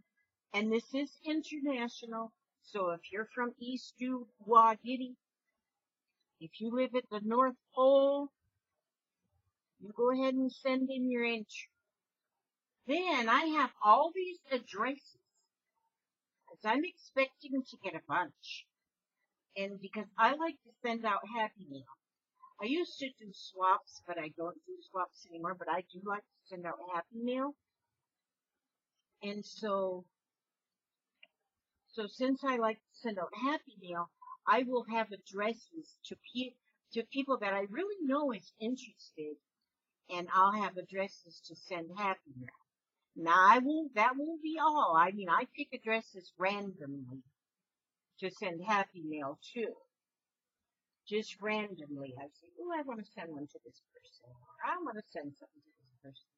and this is international. So if you're from East Giddy, if you live at the North Pole, you go ahead and send in your entry. Then I have all these addresses. As I'm expecting to get a bunch and because I like to send out Happy Mail. I used to do swaps, but I don't do swaps anymore, but I do like to send out Happy Mail. And so, so since I like to send out Happy Mail, I will have addresses to pe to people that I really know is interested, and I'll have addresses to send Happy Mail. Now I won't, that won't be all. I mean, I pick addresses randomly to send happy mail to. Just randomly, I say, oh, I want to send one to this person, or I want to send something to this person.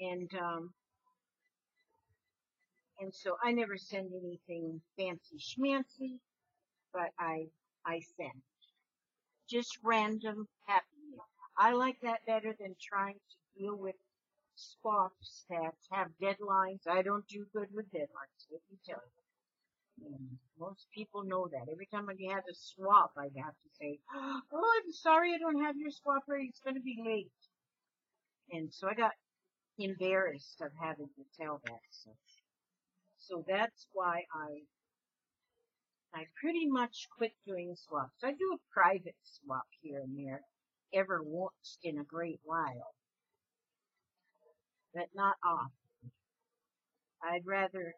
And, um, and so I never send anything fancy schmancy, but I, I send just random happy mail. I like that better than trying to deal with swaps that have deadlines. I don't do good with deadlines, let me tell you. And most people know that. Every time I have a swap, I'd have to say, oh, I'm sorry I don't have your swap ready. It's going to be late. And so I got embarrassed of having to tell that. So, so that's why I I pretty much quit doing swaps. I do a private swap here and there ever once in a great while, but not often. I'd rather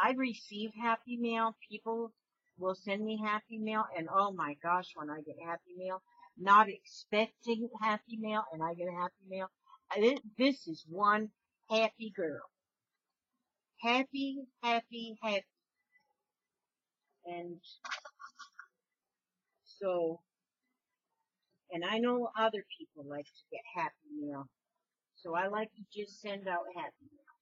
I receive happy mail. People will send me happy mail and oh my gosh, when I get happy mail, not expecting happy mail and I get a happy mail, this is one happy girl. Happy, happy, happy. And so, and I know other people like to get happy mail. So I like to just send out happy mail.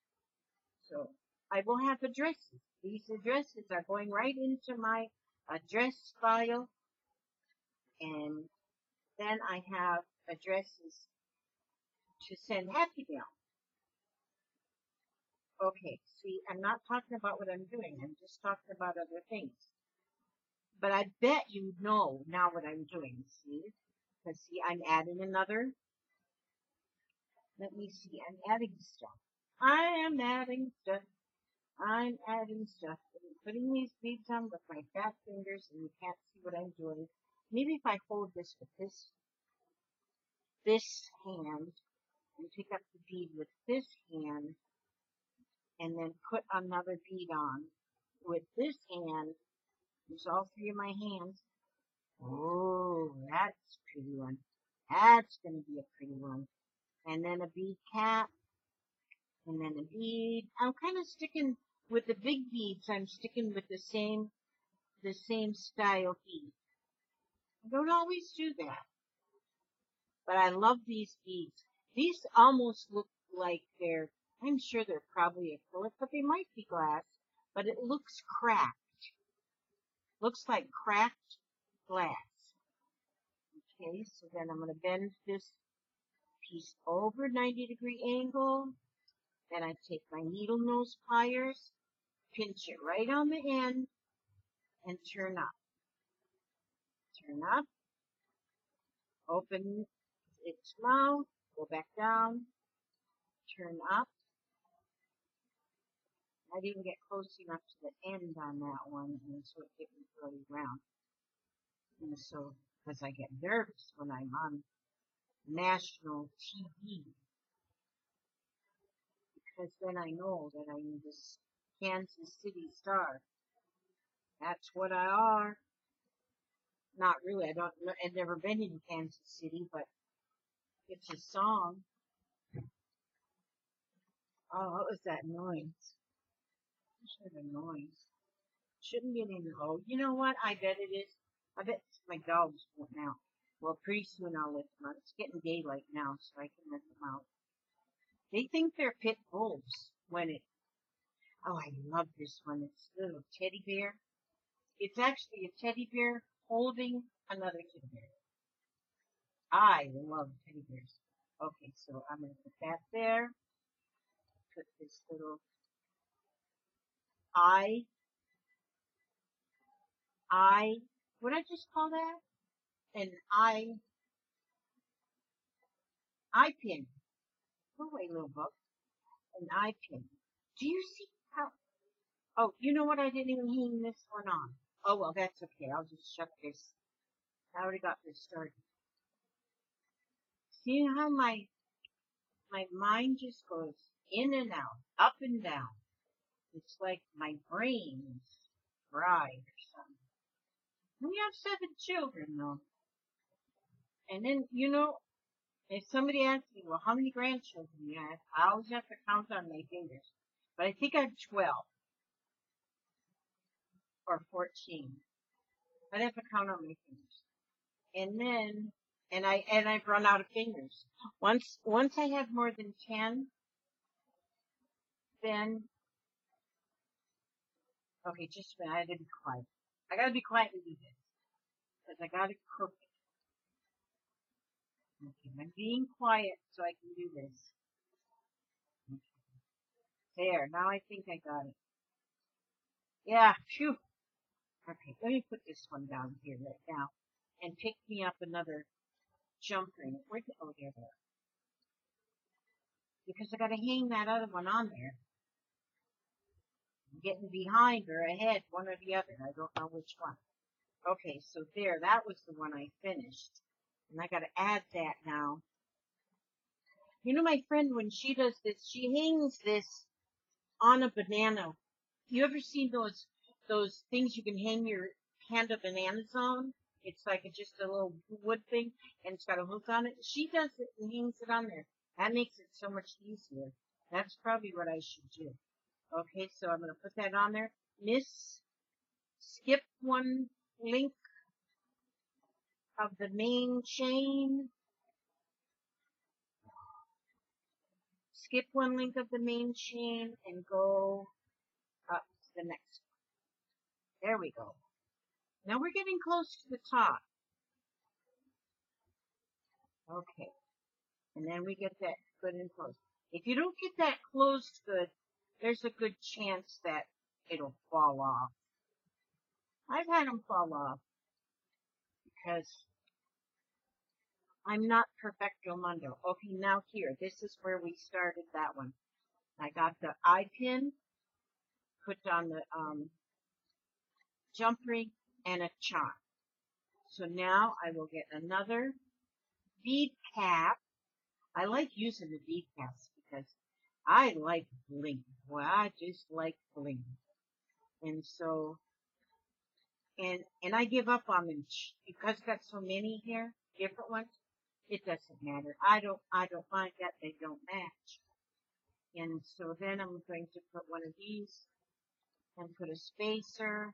So I will have addresses. These addresses are going right into my address file. And then I have addresses to send Happy Mail. Okay, see, I'm not talking about what I'm doing. I'm just talking about other things. But I bet you know now what I'm doing, see? Because see, I'm adding another. Let me see, I'm adding stuff. I am adding stuff. I'm adding stuff and putting these beads on with my fat fingers and you can't see what I'm doing. Maybe if I hold this with this, this hand and pick up the bead with this hand and then put another bead on with this hand. Use all three of my hands. Oh, that's a pretty one. That's going to be a pretty one. And then a bead cap. And then a bead. I'm kind of sticking with the big beads, I'm sticking with the same, the same style bead. I don't always do that. But I love these beads. These almost look like they're, I'm sure they're probably acrylic, but they might be glass, but it looks cracked. Looks like cracked glass. Okay, so then I'm going to bend this piece over 90 degree angle. Then I take my needle nose pliers, pinch it right on the end, and turn up. Turn up, open its mouth, go back down, turn up. I didn't get close enough to the end on that one, and so it didn't really round. And so, because I get nervous when I'm on national TV, because then I know that I'm this Kansas City star. That's what I are. Not really. I don't. I've never been in Kansas City, but it's a song. Oh, what was that noise? What sort of noise? Shouldn't be any. Oh, you know what? I bet it is. I bet my dogs went out. Well, pretty soon I'll let them out. It's getting daylight now, so I can let them out. They think they're pit bulls when it. Oh, I love this one. It's a little teddy bear. It's actually a teddy bear holding another teddy bear. I love teddy bears. Okay, so I'm going to put that there. Put this little eye, eye, what did I just call that? An eye, eye pin. Go away, little book. An eye pin. Do you see oh, you know what? I didn't even hang this one on. Oh, well, that's okay. I'll just shut this. I already got this started. See how my my mind just goes in and out, up and down. It's like my brain is fried or something. We have seven children though. And then, you know, if somebody asks me, well, how many grandchildren do you have? I always have to count on my fingers. But I think I have 12. Or 14. I'd have to count on my fingers. And then and I and I've run out of fingers. Once once I have more than ten, then okay, just a minute. I gotta be quiet. I gotta be quiet and do this because I gotta cook it. Okay, I'm being quiet so I can do this. Okay. There. Now I think I got it. Yeah. Phew. Okay, let me put this one down here right now and pick me up another jump ring. Where'd the, oh, there, there. Because I gotta hang that other one on there. I'm getting behind or ahead, one or the other. I don't know which one. Okay, so there, that was the one I finished. And I gotta add that now. You know my friend, when she does this, she hangs this on a banana. You ever seen those, those things you can hang your panda bananas on? It's like a, just a little wood thing, and it's got a hook on it. She does it and hangs it on there. That makes it so much easier. That's probably what I should do. Okay, so I'm going to put that on there. Miss, skip one link of the main chain. Skip one link of the main chain and go up to the next. There we go. Now we're getting close to the top. Okay. And then we get that good and close. If you don't get that closed good, there's a good chance that it'll fall off. I've had them fall off because I'm not perfecto mundo. Okay, now here, this is where we started that one. I got the eye pin, put on the um, jump ring, and a charm. So now I will get another bead cap. I like using the bead caps because I like bling. Well, I just like bling. And so, and, and I give up on them because I've got so many here, different ones. It doesn't matter. I don't, I don't mind that they don't match. And so then I'm going to put one of these and put a spacer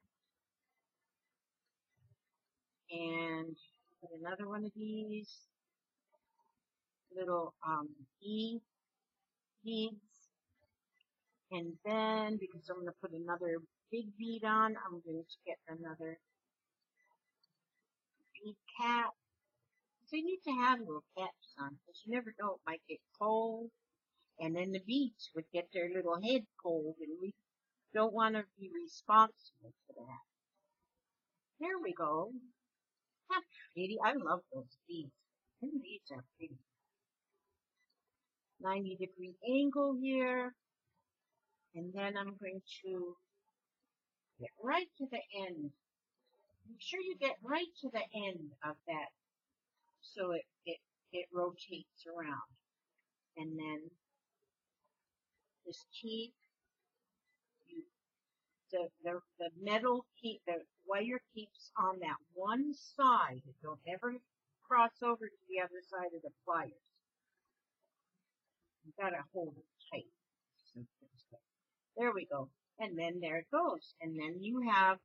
and put another one of these little um, E beads. And then, because I'm going to put another big bead on, I'm going to get another bead cap. They need to have little caps on because you never know it might get cold. And then the beads would get their little head cold and we don't want to be responsible for that. There we go. How pretty. I love those beads. Beads are pretty. 90 degree angle here. And then I'm going to get right to the end. Make sure you get right to the end of that so it, it, it rotates around. And then just keep the, the, the metal keep, the wire keeps on that one side. It don't ever cross over to the other side of the pliers. You gotta hold it tight. There we go. And then there it goes. And then you have,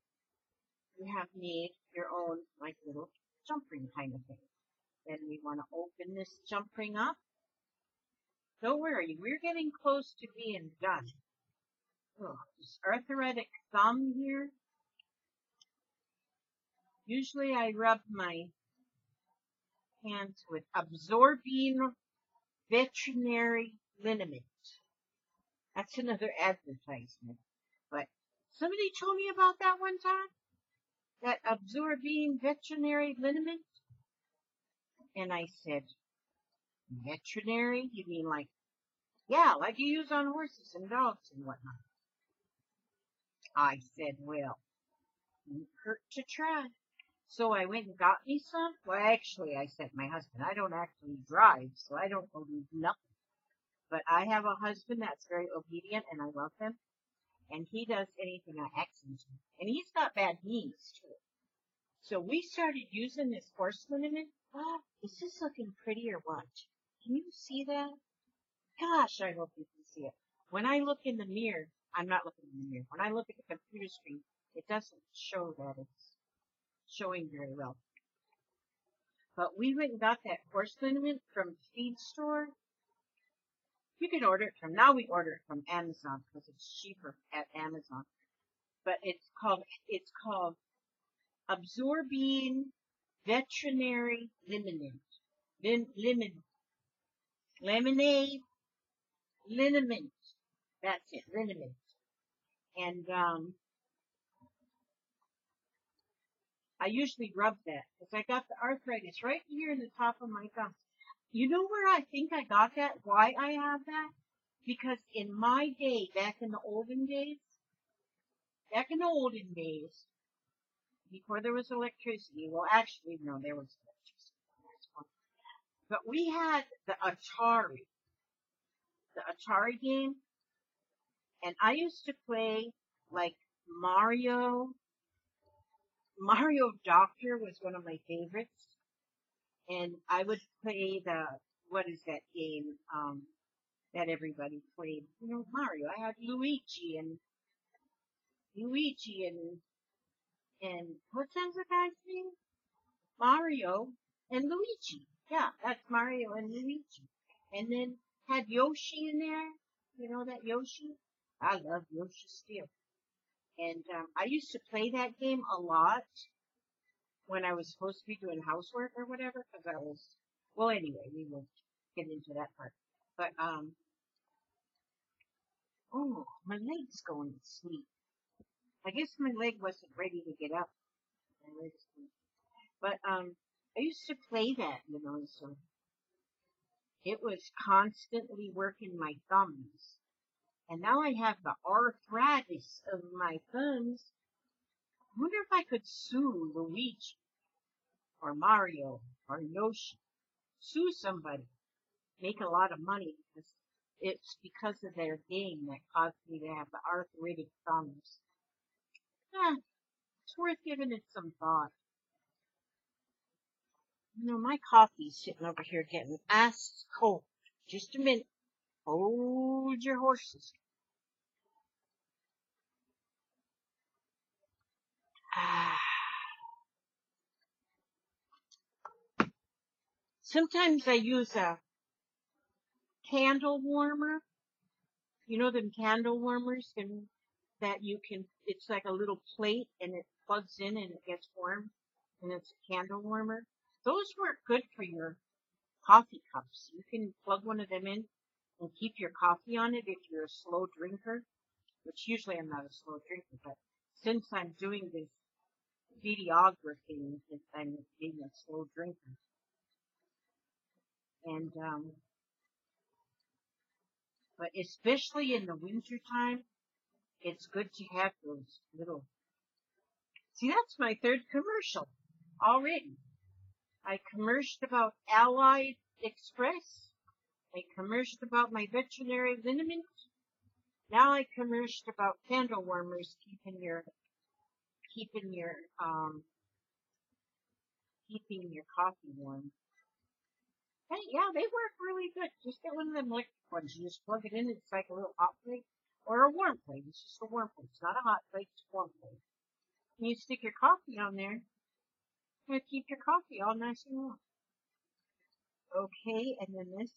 you have made your own like little jump ring kind of thing. Then we want to open this jump ring up. Don't worry, we're getting close to being done. Oh, this arthritic thumb here. Usually I rub my hands with Absorbine veterinary liniment. That's another advertisement. But somebody told me about that one time. That Absorbine veterinary liniment. And I said, veterinary? You mean like, yeah, like you use on horses and dogs and whatnot. I said, well, hurt to try. So I went and got me some. Well, actually, I said my husband, I don't actually drive, so I don't believe nothing. But I have a husband that's very obedient and I love him. And he does anything I ask him to. And he's got bad knees too. So we started using this horse liniment. Oh, is this looking pretty or what? Can you see that? Gosh, I hope you can see it. When I look in the mirror, I'm not looking in the mirror. When I look at the computer screen, it doesn't show that it's showing very well. But we went and got that horse liniment from feed store you can order it from, now we order it from Amazon because it's cheaper at Amazon. But it's called, it's called Absorbine Veterinary Lemonade. Lim, lemon, lemonade, liniment. That's it, liniment. And, um, I usually rub that because I got the arthritis right here in the top of my thumb. You know where I think I got that? Why I have that? Because in my day, back in the olden days, back in the olden days, before there was electricity, well actually no, there was electricity. But we had the Atari, the Atari game, and I used to play like Mario, Mario Doctor was one of my favorites and I would play the what is that game um, that everybody played? You know, Mario. I had Luigi and Luigi and and what's the guy's name? Mario and Luigi. Yeah, that's Mario and Luigi. And then had Yoshi in there. You know that Yoshi? I love Yoshi still. And um, I used to play that game a lot when I was supposed to be doing housework or whatever, because I was, well, anyway, we won't get into that part. But, um, oh, my leg's going to sleep. I guess my leg wasn't ready to get up. But, um, I used to play that, you know, so it was constantly working my thumbs. And now I have the arthritis of my thumbs. I wonder if I could sue Luigi or Mario or Yoshi. Sue somebody. Make a lot of money because it's because of their game that caused me to have the arthritic thumbs. Eh, it's worth giving it some thought. You know, my coffee's sitting over here getting ice cold. Just a minute. Hold your horses. Sometimes I use a candle warmer. You know them candle warmers and that you can, it's like a little plate and it plugs in and it gets warm and it's a candle warmer. Those work good for your coffee cups. You can plug one of them in and keep your coffee on it if you're a slow drinker, which usually I'm not a slow drinker, but since I'm doing this videography, I'm being a slow drinker. And, um, but especially in the winter time, it's good to have those little, see that's my third commercial already. I commercied about Allied Express. I commercied about my veterinary liniment. Now I commercied about candle warmers keeping your, keeping your, um, keeping your coffee warm. Hey, yeah, they work really good. Just get one of them electric ones. You just plug it in. It's like a little hot plate or a warm plate. It's just a warm plate. It's not a hot plate. It's a warm plate. And you stick your coffee on there. And keep your coffee all nice and warm. Okay, and then this.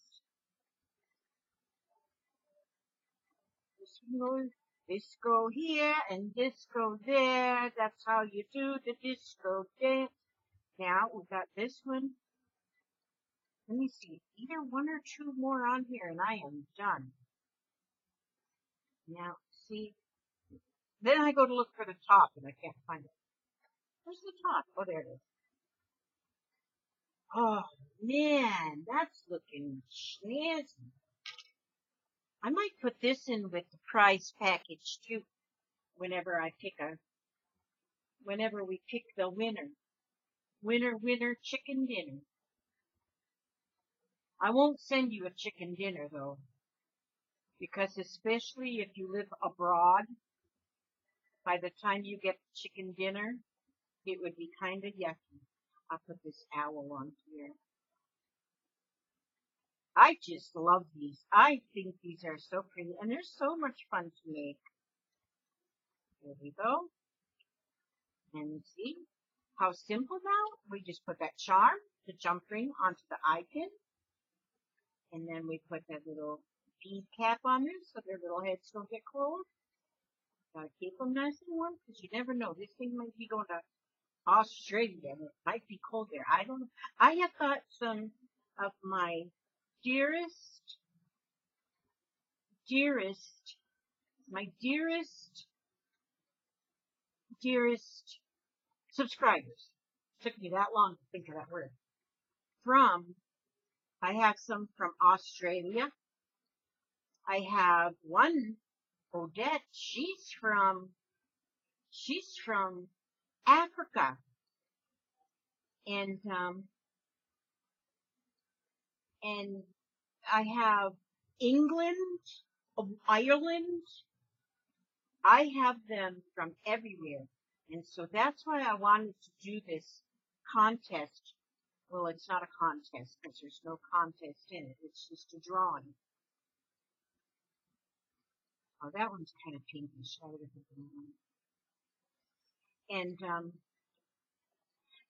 This goes, this go here, and this go there. That's how you do the disco dance. Now, we got this one. Let me see, either one or two more on here and I am done. Now, see, then I go to look for the top and I can't find it. Where's the top? Oh, there it is. Oh, man, that's looking snazzy. I might put this in with the prize package too, whenever I pick a, whenever we pick the winner. Winner, winner, chicken dinner. I won't send you a chicken dinner though, because especially if you live abroad, by the time you get chicken dinner, it would be kind of yucky. I'll put this owl on here. I just love these. I think these are so pretty and they're so much fun to make. There we go. And see how simple now? We just put that charm, the jump ring onto the eye pin and then we put that little bead cap on there so their little heads don't get cold. Gotta keep them nice and warm because you never know. This thing might be going to Australia and it might be cold there. I don't know. I have got some um, of my dearest, dearest, my dearest, dearest subscribers. Took me that long to think of that word. From I have some from Australia. I have one, Odette, she's from, she's from Africa. And, um, and I have England, Ireland. I have them from everywhere. And so that's why I wanted to do this contest well, it's not a contest because there's no contest in it. It's just a drawing. Oh, that one's kind of pinkish. I would have that. And, um,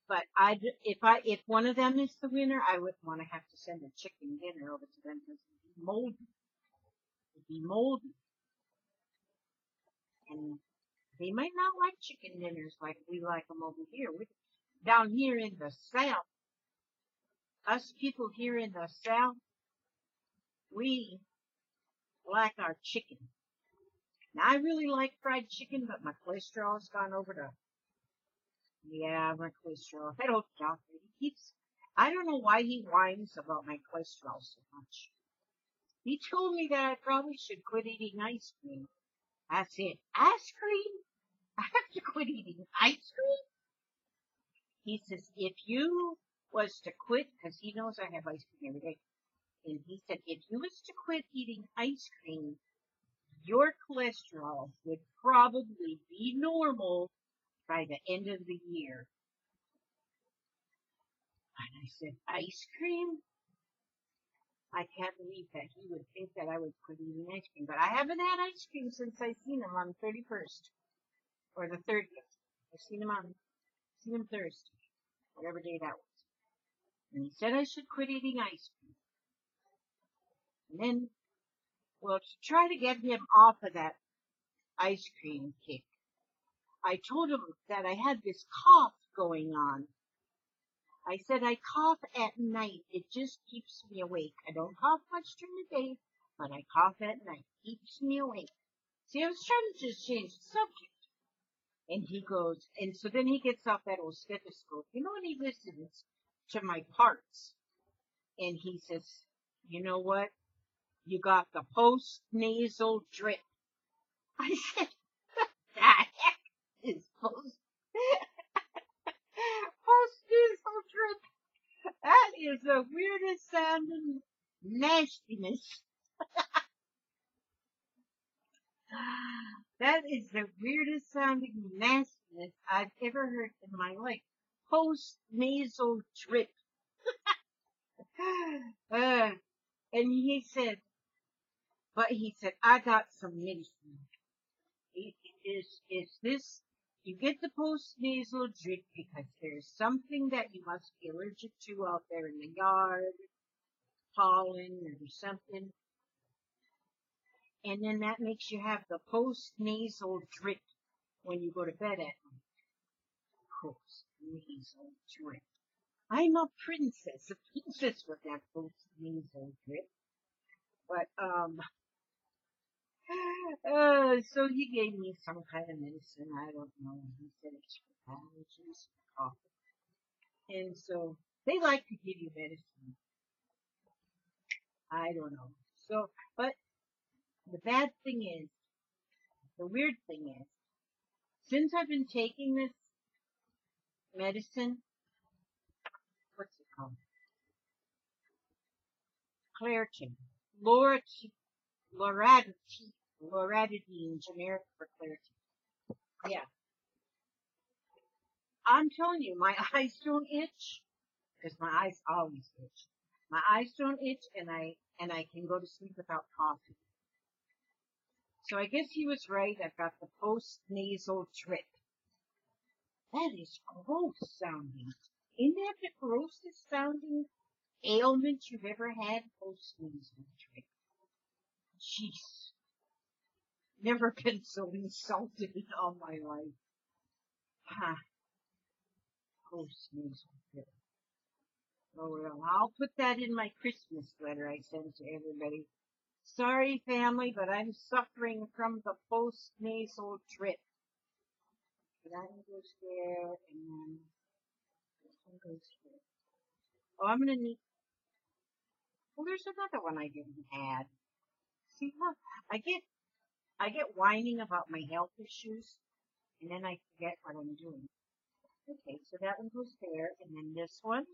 but I, if I, if one of them is the winner, I wouldn't want to have to send a chicken dinner over to them because it'd be moldy. It'd be moldy. And they might not like chicken dinners like we like them over here. We, down here in the south, us people here in the South, we like our chicken. Now, I really like fried chicken, but my cholesterol's gone over to, yeah, my cholesterol. I don't doctor. He keeps, I don't know why he whines about my cholesterol so much. He told me that I probably should quit eating ice cream. I said, ice cream? I have to quit eating ice cream? He says, if you was to quit, because he knows I have ice cream every day, and he said, if you was to quit eating ice cream, your cholesterol would probably be normal by the end of the year. And I said, ice cream? I can't believe that he would think that I would quit eating ice cream. But I haven't had ice cream since I've seen him on the 31st. Or the 30th. I've seen him on, seen him Thursday. Whatever day that was. And he said I should quit eating ice cream. And then, well, to try to get him off of that ice cream kick, I told him that I had this cough going on. I said I cough at night. It just keeps me awake. I don't cough much during the day, but I cough at night. Keeps me awake. See, I was trying to just change the subject. And he goes, and so then he gets off that old stethoscope, you know, and he listens to my parts. And he says, you know what? You got the post nasal drip. I said, is post post nasal drip? That is the weirdest sounding nastiness. that is the weirdest sounding nastiness I've ever heard in my life. Post nasal drip. uh, and he said, but he said, I got some medicine. Is, is this, you get the post-nasal drip because there's something that you must be allergic to out there in the yard, pollen or something. And then that makes you have the post-nasal drip when you go to bed at night. Post-nasal drip. I'm a princess. A princess with that post-nasal drip. But, um, uh, so he gave me some kind of medicine. I don't know. He said it's for allergies, cough. And so they like to give you medicine. I don't know. So, but the bad thing is, the weird thing is, since I've been taking this medicine, what's it called? Claritin. Loratadine, loratadine, generic for Claritin. Yeah. I'm telling you, my eyes don't itch, because my eyes always itch. My eyes don't itch, and I, and I can go to sleep without coughing. So I guess he was right. I've got the post-nasal drip. That is gross sounding. Isn't that the grossest sounding ailment you've ever had? Post-nasal drip. Jeez. Never been so insulted in all my life. Ha. Drip. Oh well, I'll put that in my Christmas letter I send to everybody. Sorry, family, but I'm suffering from the post-nasal drip. That one goes there, and then this one goes here. Oh, I'm gonna need. Well, there's another one I didn't add. See, I get, I get whining about my health issues, and then I forget what I'm doing. Okay, so that one goes there, and then this one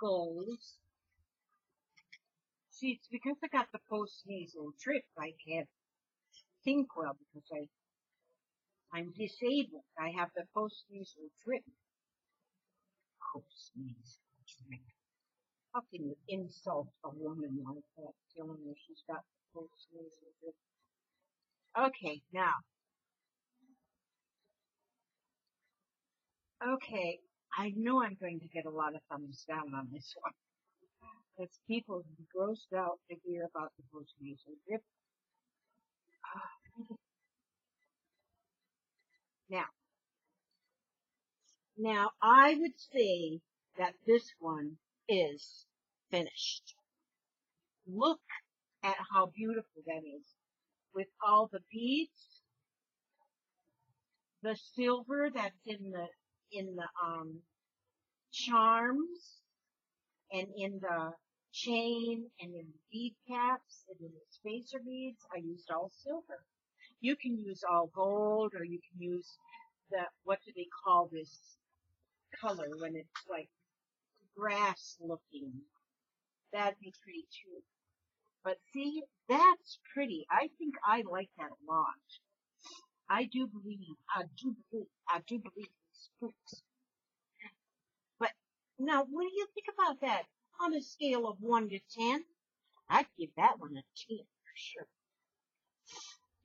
goes See, it's because I got the post-nasal drip. I have think well because I, I'm disabled. I have the post-nasal drip. Post-nasal drip. How can you insult a woman like that, telling her she's got the post-nasal drip? Okay, now. Okay, I know I'm going to get a lot of thumbs down on this one because people grossed out to hear about the post-nasal drip. Now, now I would say that this one is finished. Look at how beautiful that is with all the beads, the silver that's in the in the um charms and in the chain and in the bead caps and in the spacer beads, I used all silver. You can use all gold or you can use the, what do they call this color when it's like grass looking. That'd be pretty too. But see, that's pretty. I think I like that a lot. I do believe, I do believe, I do believe in spooks. But now, what do you think about that? On a scale of 1 to 10, I'd give that one a 10 for sure.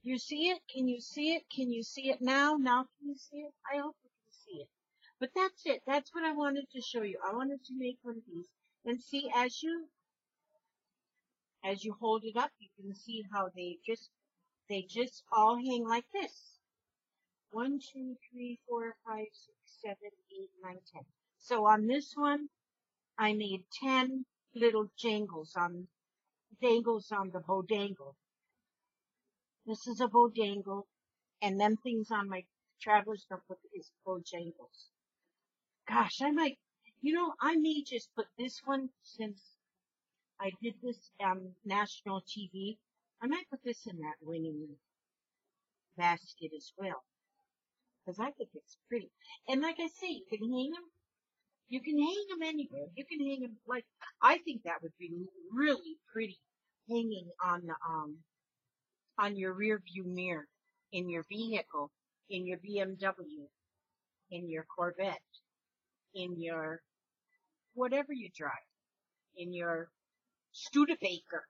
You see it? Can you see it? Can you see it now? Now can you see it? I hope you can see it. But that's it. That's what I wanted to show you. I wanted to make one of these. And see, as you, as you hold it up, you can see how they just, they just all hang like this. One, two, three, four, five, six, seven, eight, nine, ten. So on this one, I made 10 little jangles on, dangles on the bodangle. This is a bodangle, and them things on my traveler's notebook is bojangles. Gosh, I might, you know, I may just put this one since I did this on national TV. I might put this in that winning basket as well. Because I think it's pretty. And like I say, you can hang them. You can hang them anywhere. You can hang them like, I think that would be really pretty hanging on the, um, on your rear view mirror in your vehicle, in your BMW, in your Corvette, in your, whatever you drive, in your Studebaker,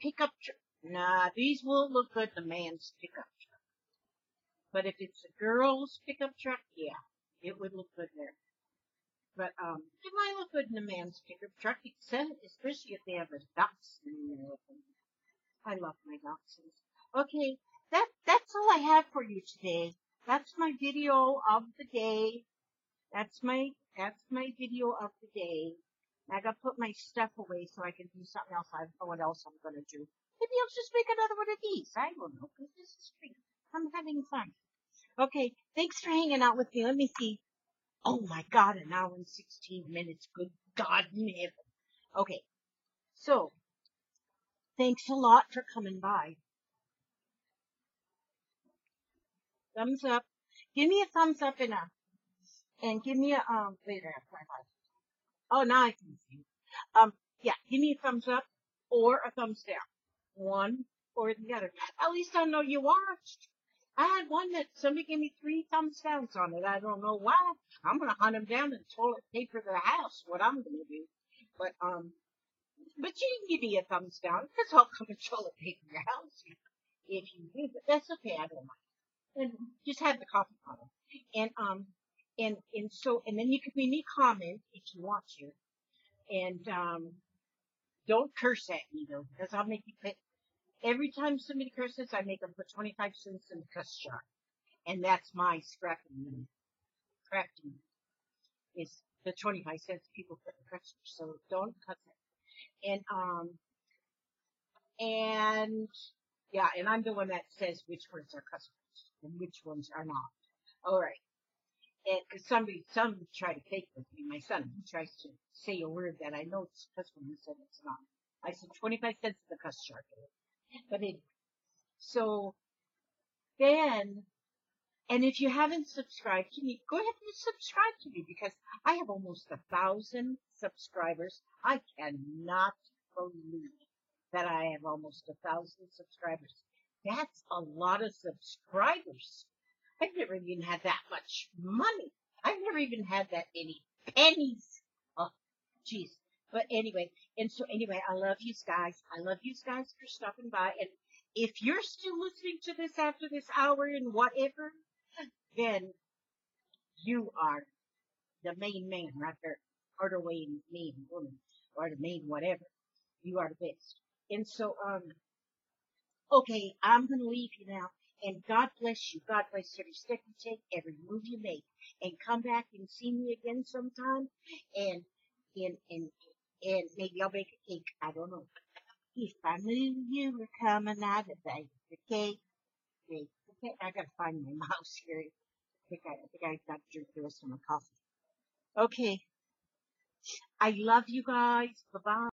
pickup truck. Nah, these won't look good in a man's pickup truck. But if it's a girl's pickup truck, yeah, it would look good there. But um, it might look good in a man's pickup truck, especially if they have a Datsun in there. I love my Datsuns. Okay, that that's all I have for you today. That's my video of the day. That's my that's my video of the day. I gotta put my stuff away so I can do something else. I don't know what else I'm gonna do. Maybe I'll just make another one of these. I don't know, because this is free. I'm having fun. Okay, thanks for hanging out with me. Let me see. Oh my god, an hour and 16 minutes. Good God in heaven. Okay, so, thanks a lot for coming by. Thumbs up. Give me a thumbs up and a, and give me a, um, wait a minute. Oh, now I can see. Um, yeah, give me a thumbs up or a thumbs down. One or the other. At least I know you watched. I had one that somebody gave me three thumbs downs on it. I don't know why. I'm gonna hunt them down and toilet paper their house. What I'm gonna do. But um, but you can give me a thumbs down because I'll come and toilet paper your house if you do. But that's okay. I don't mind. And just have the coffee pot. And um, and and so and then you can leave me comments if you want to. And um, don't curse at me though, because I'll make you pay. Every time somebody curses, I make them put 25 cents in the cuss jar. And that's my scrapping money. Crafting is the 25 cents people put in the cuss jar. So don't cuss it. And, um, and, yeah, and I'm the one that says which words are cuss words and which ones are not. Alright. And cause somebody, some try to fake with me. My son, he tries to say a word that I know it's cuss word. Said it's not. I said 25 cents in the cuss jar. But anyway, so then, and if you haven't subscribed to me, go ahead and subscribe to me because I have almost a thousand subscribers. I cannot believe that I have almost a thousand subscribers. That's a lot of subscribers. I've never even had that much money. I've never even had that many pennies. Oh, jeez. But anyway, and so anyway, I love you guys. I love you guys for stopping by. And if you're still listening to this after this hour and whatever, then you are the main man right there, or the main main woman, or the main whatever. You are the best. And so, um, okay, I'm gonna leave you now. And God bless you. God bless every step you take, every move you make. And come back and see me again sometime. And, and, and, and maybe I'll bake a cake. I don't know. If I knew you were coming, I'd bake the cake. Bake the cake. I gotta find my mouse here. I think I, I think I got to drink the rest of my coffee. Okay. I love you guys. Bye bye.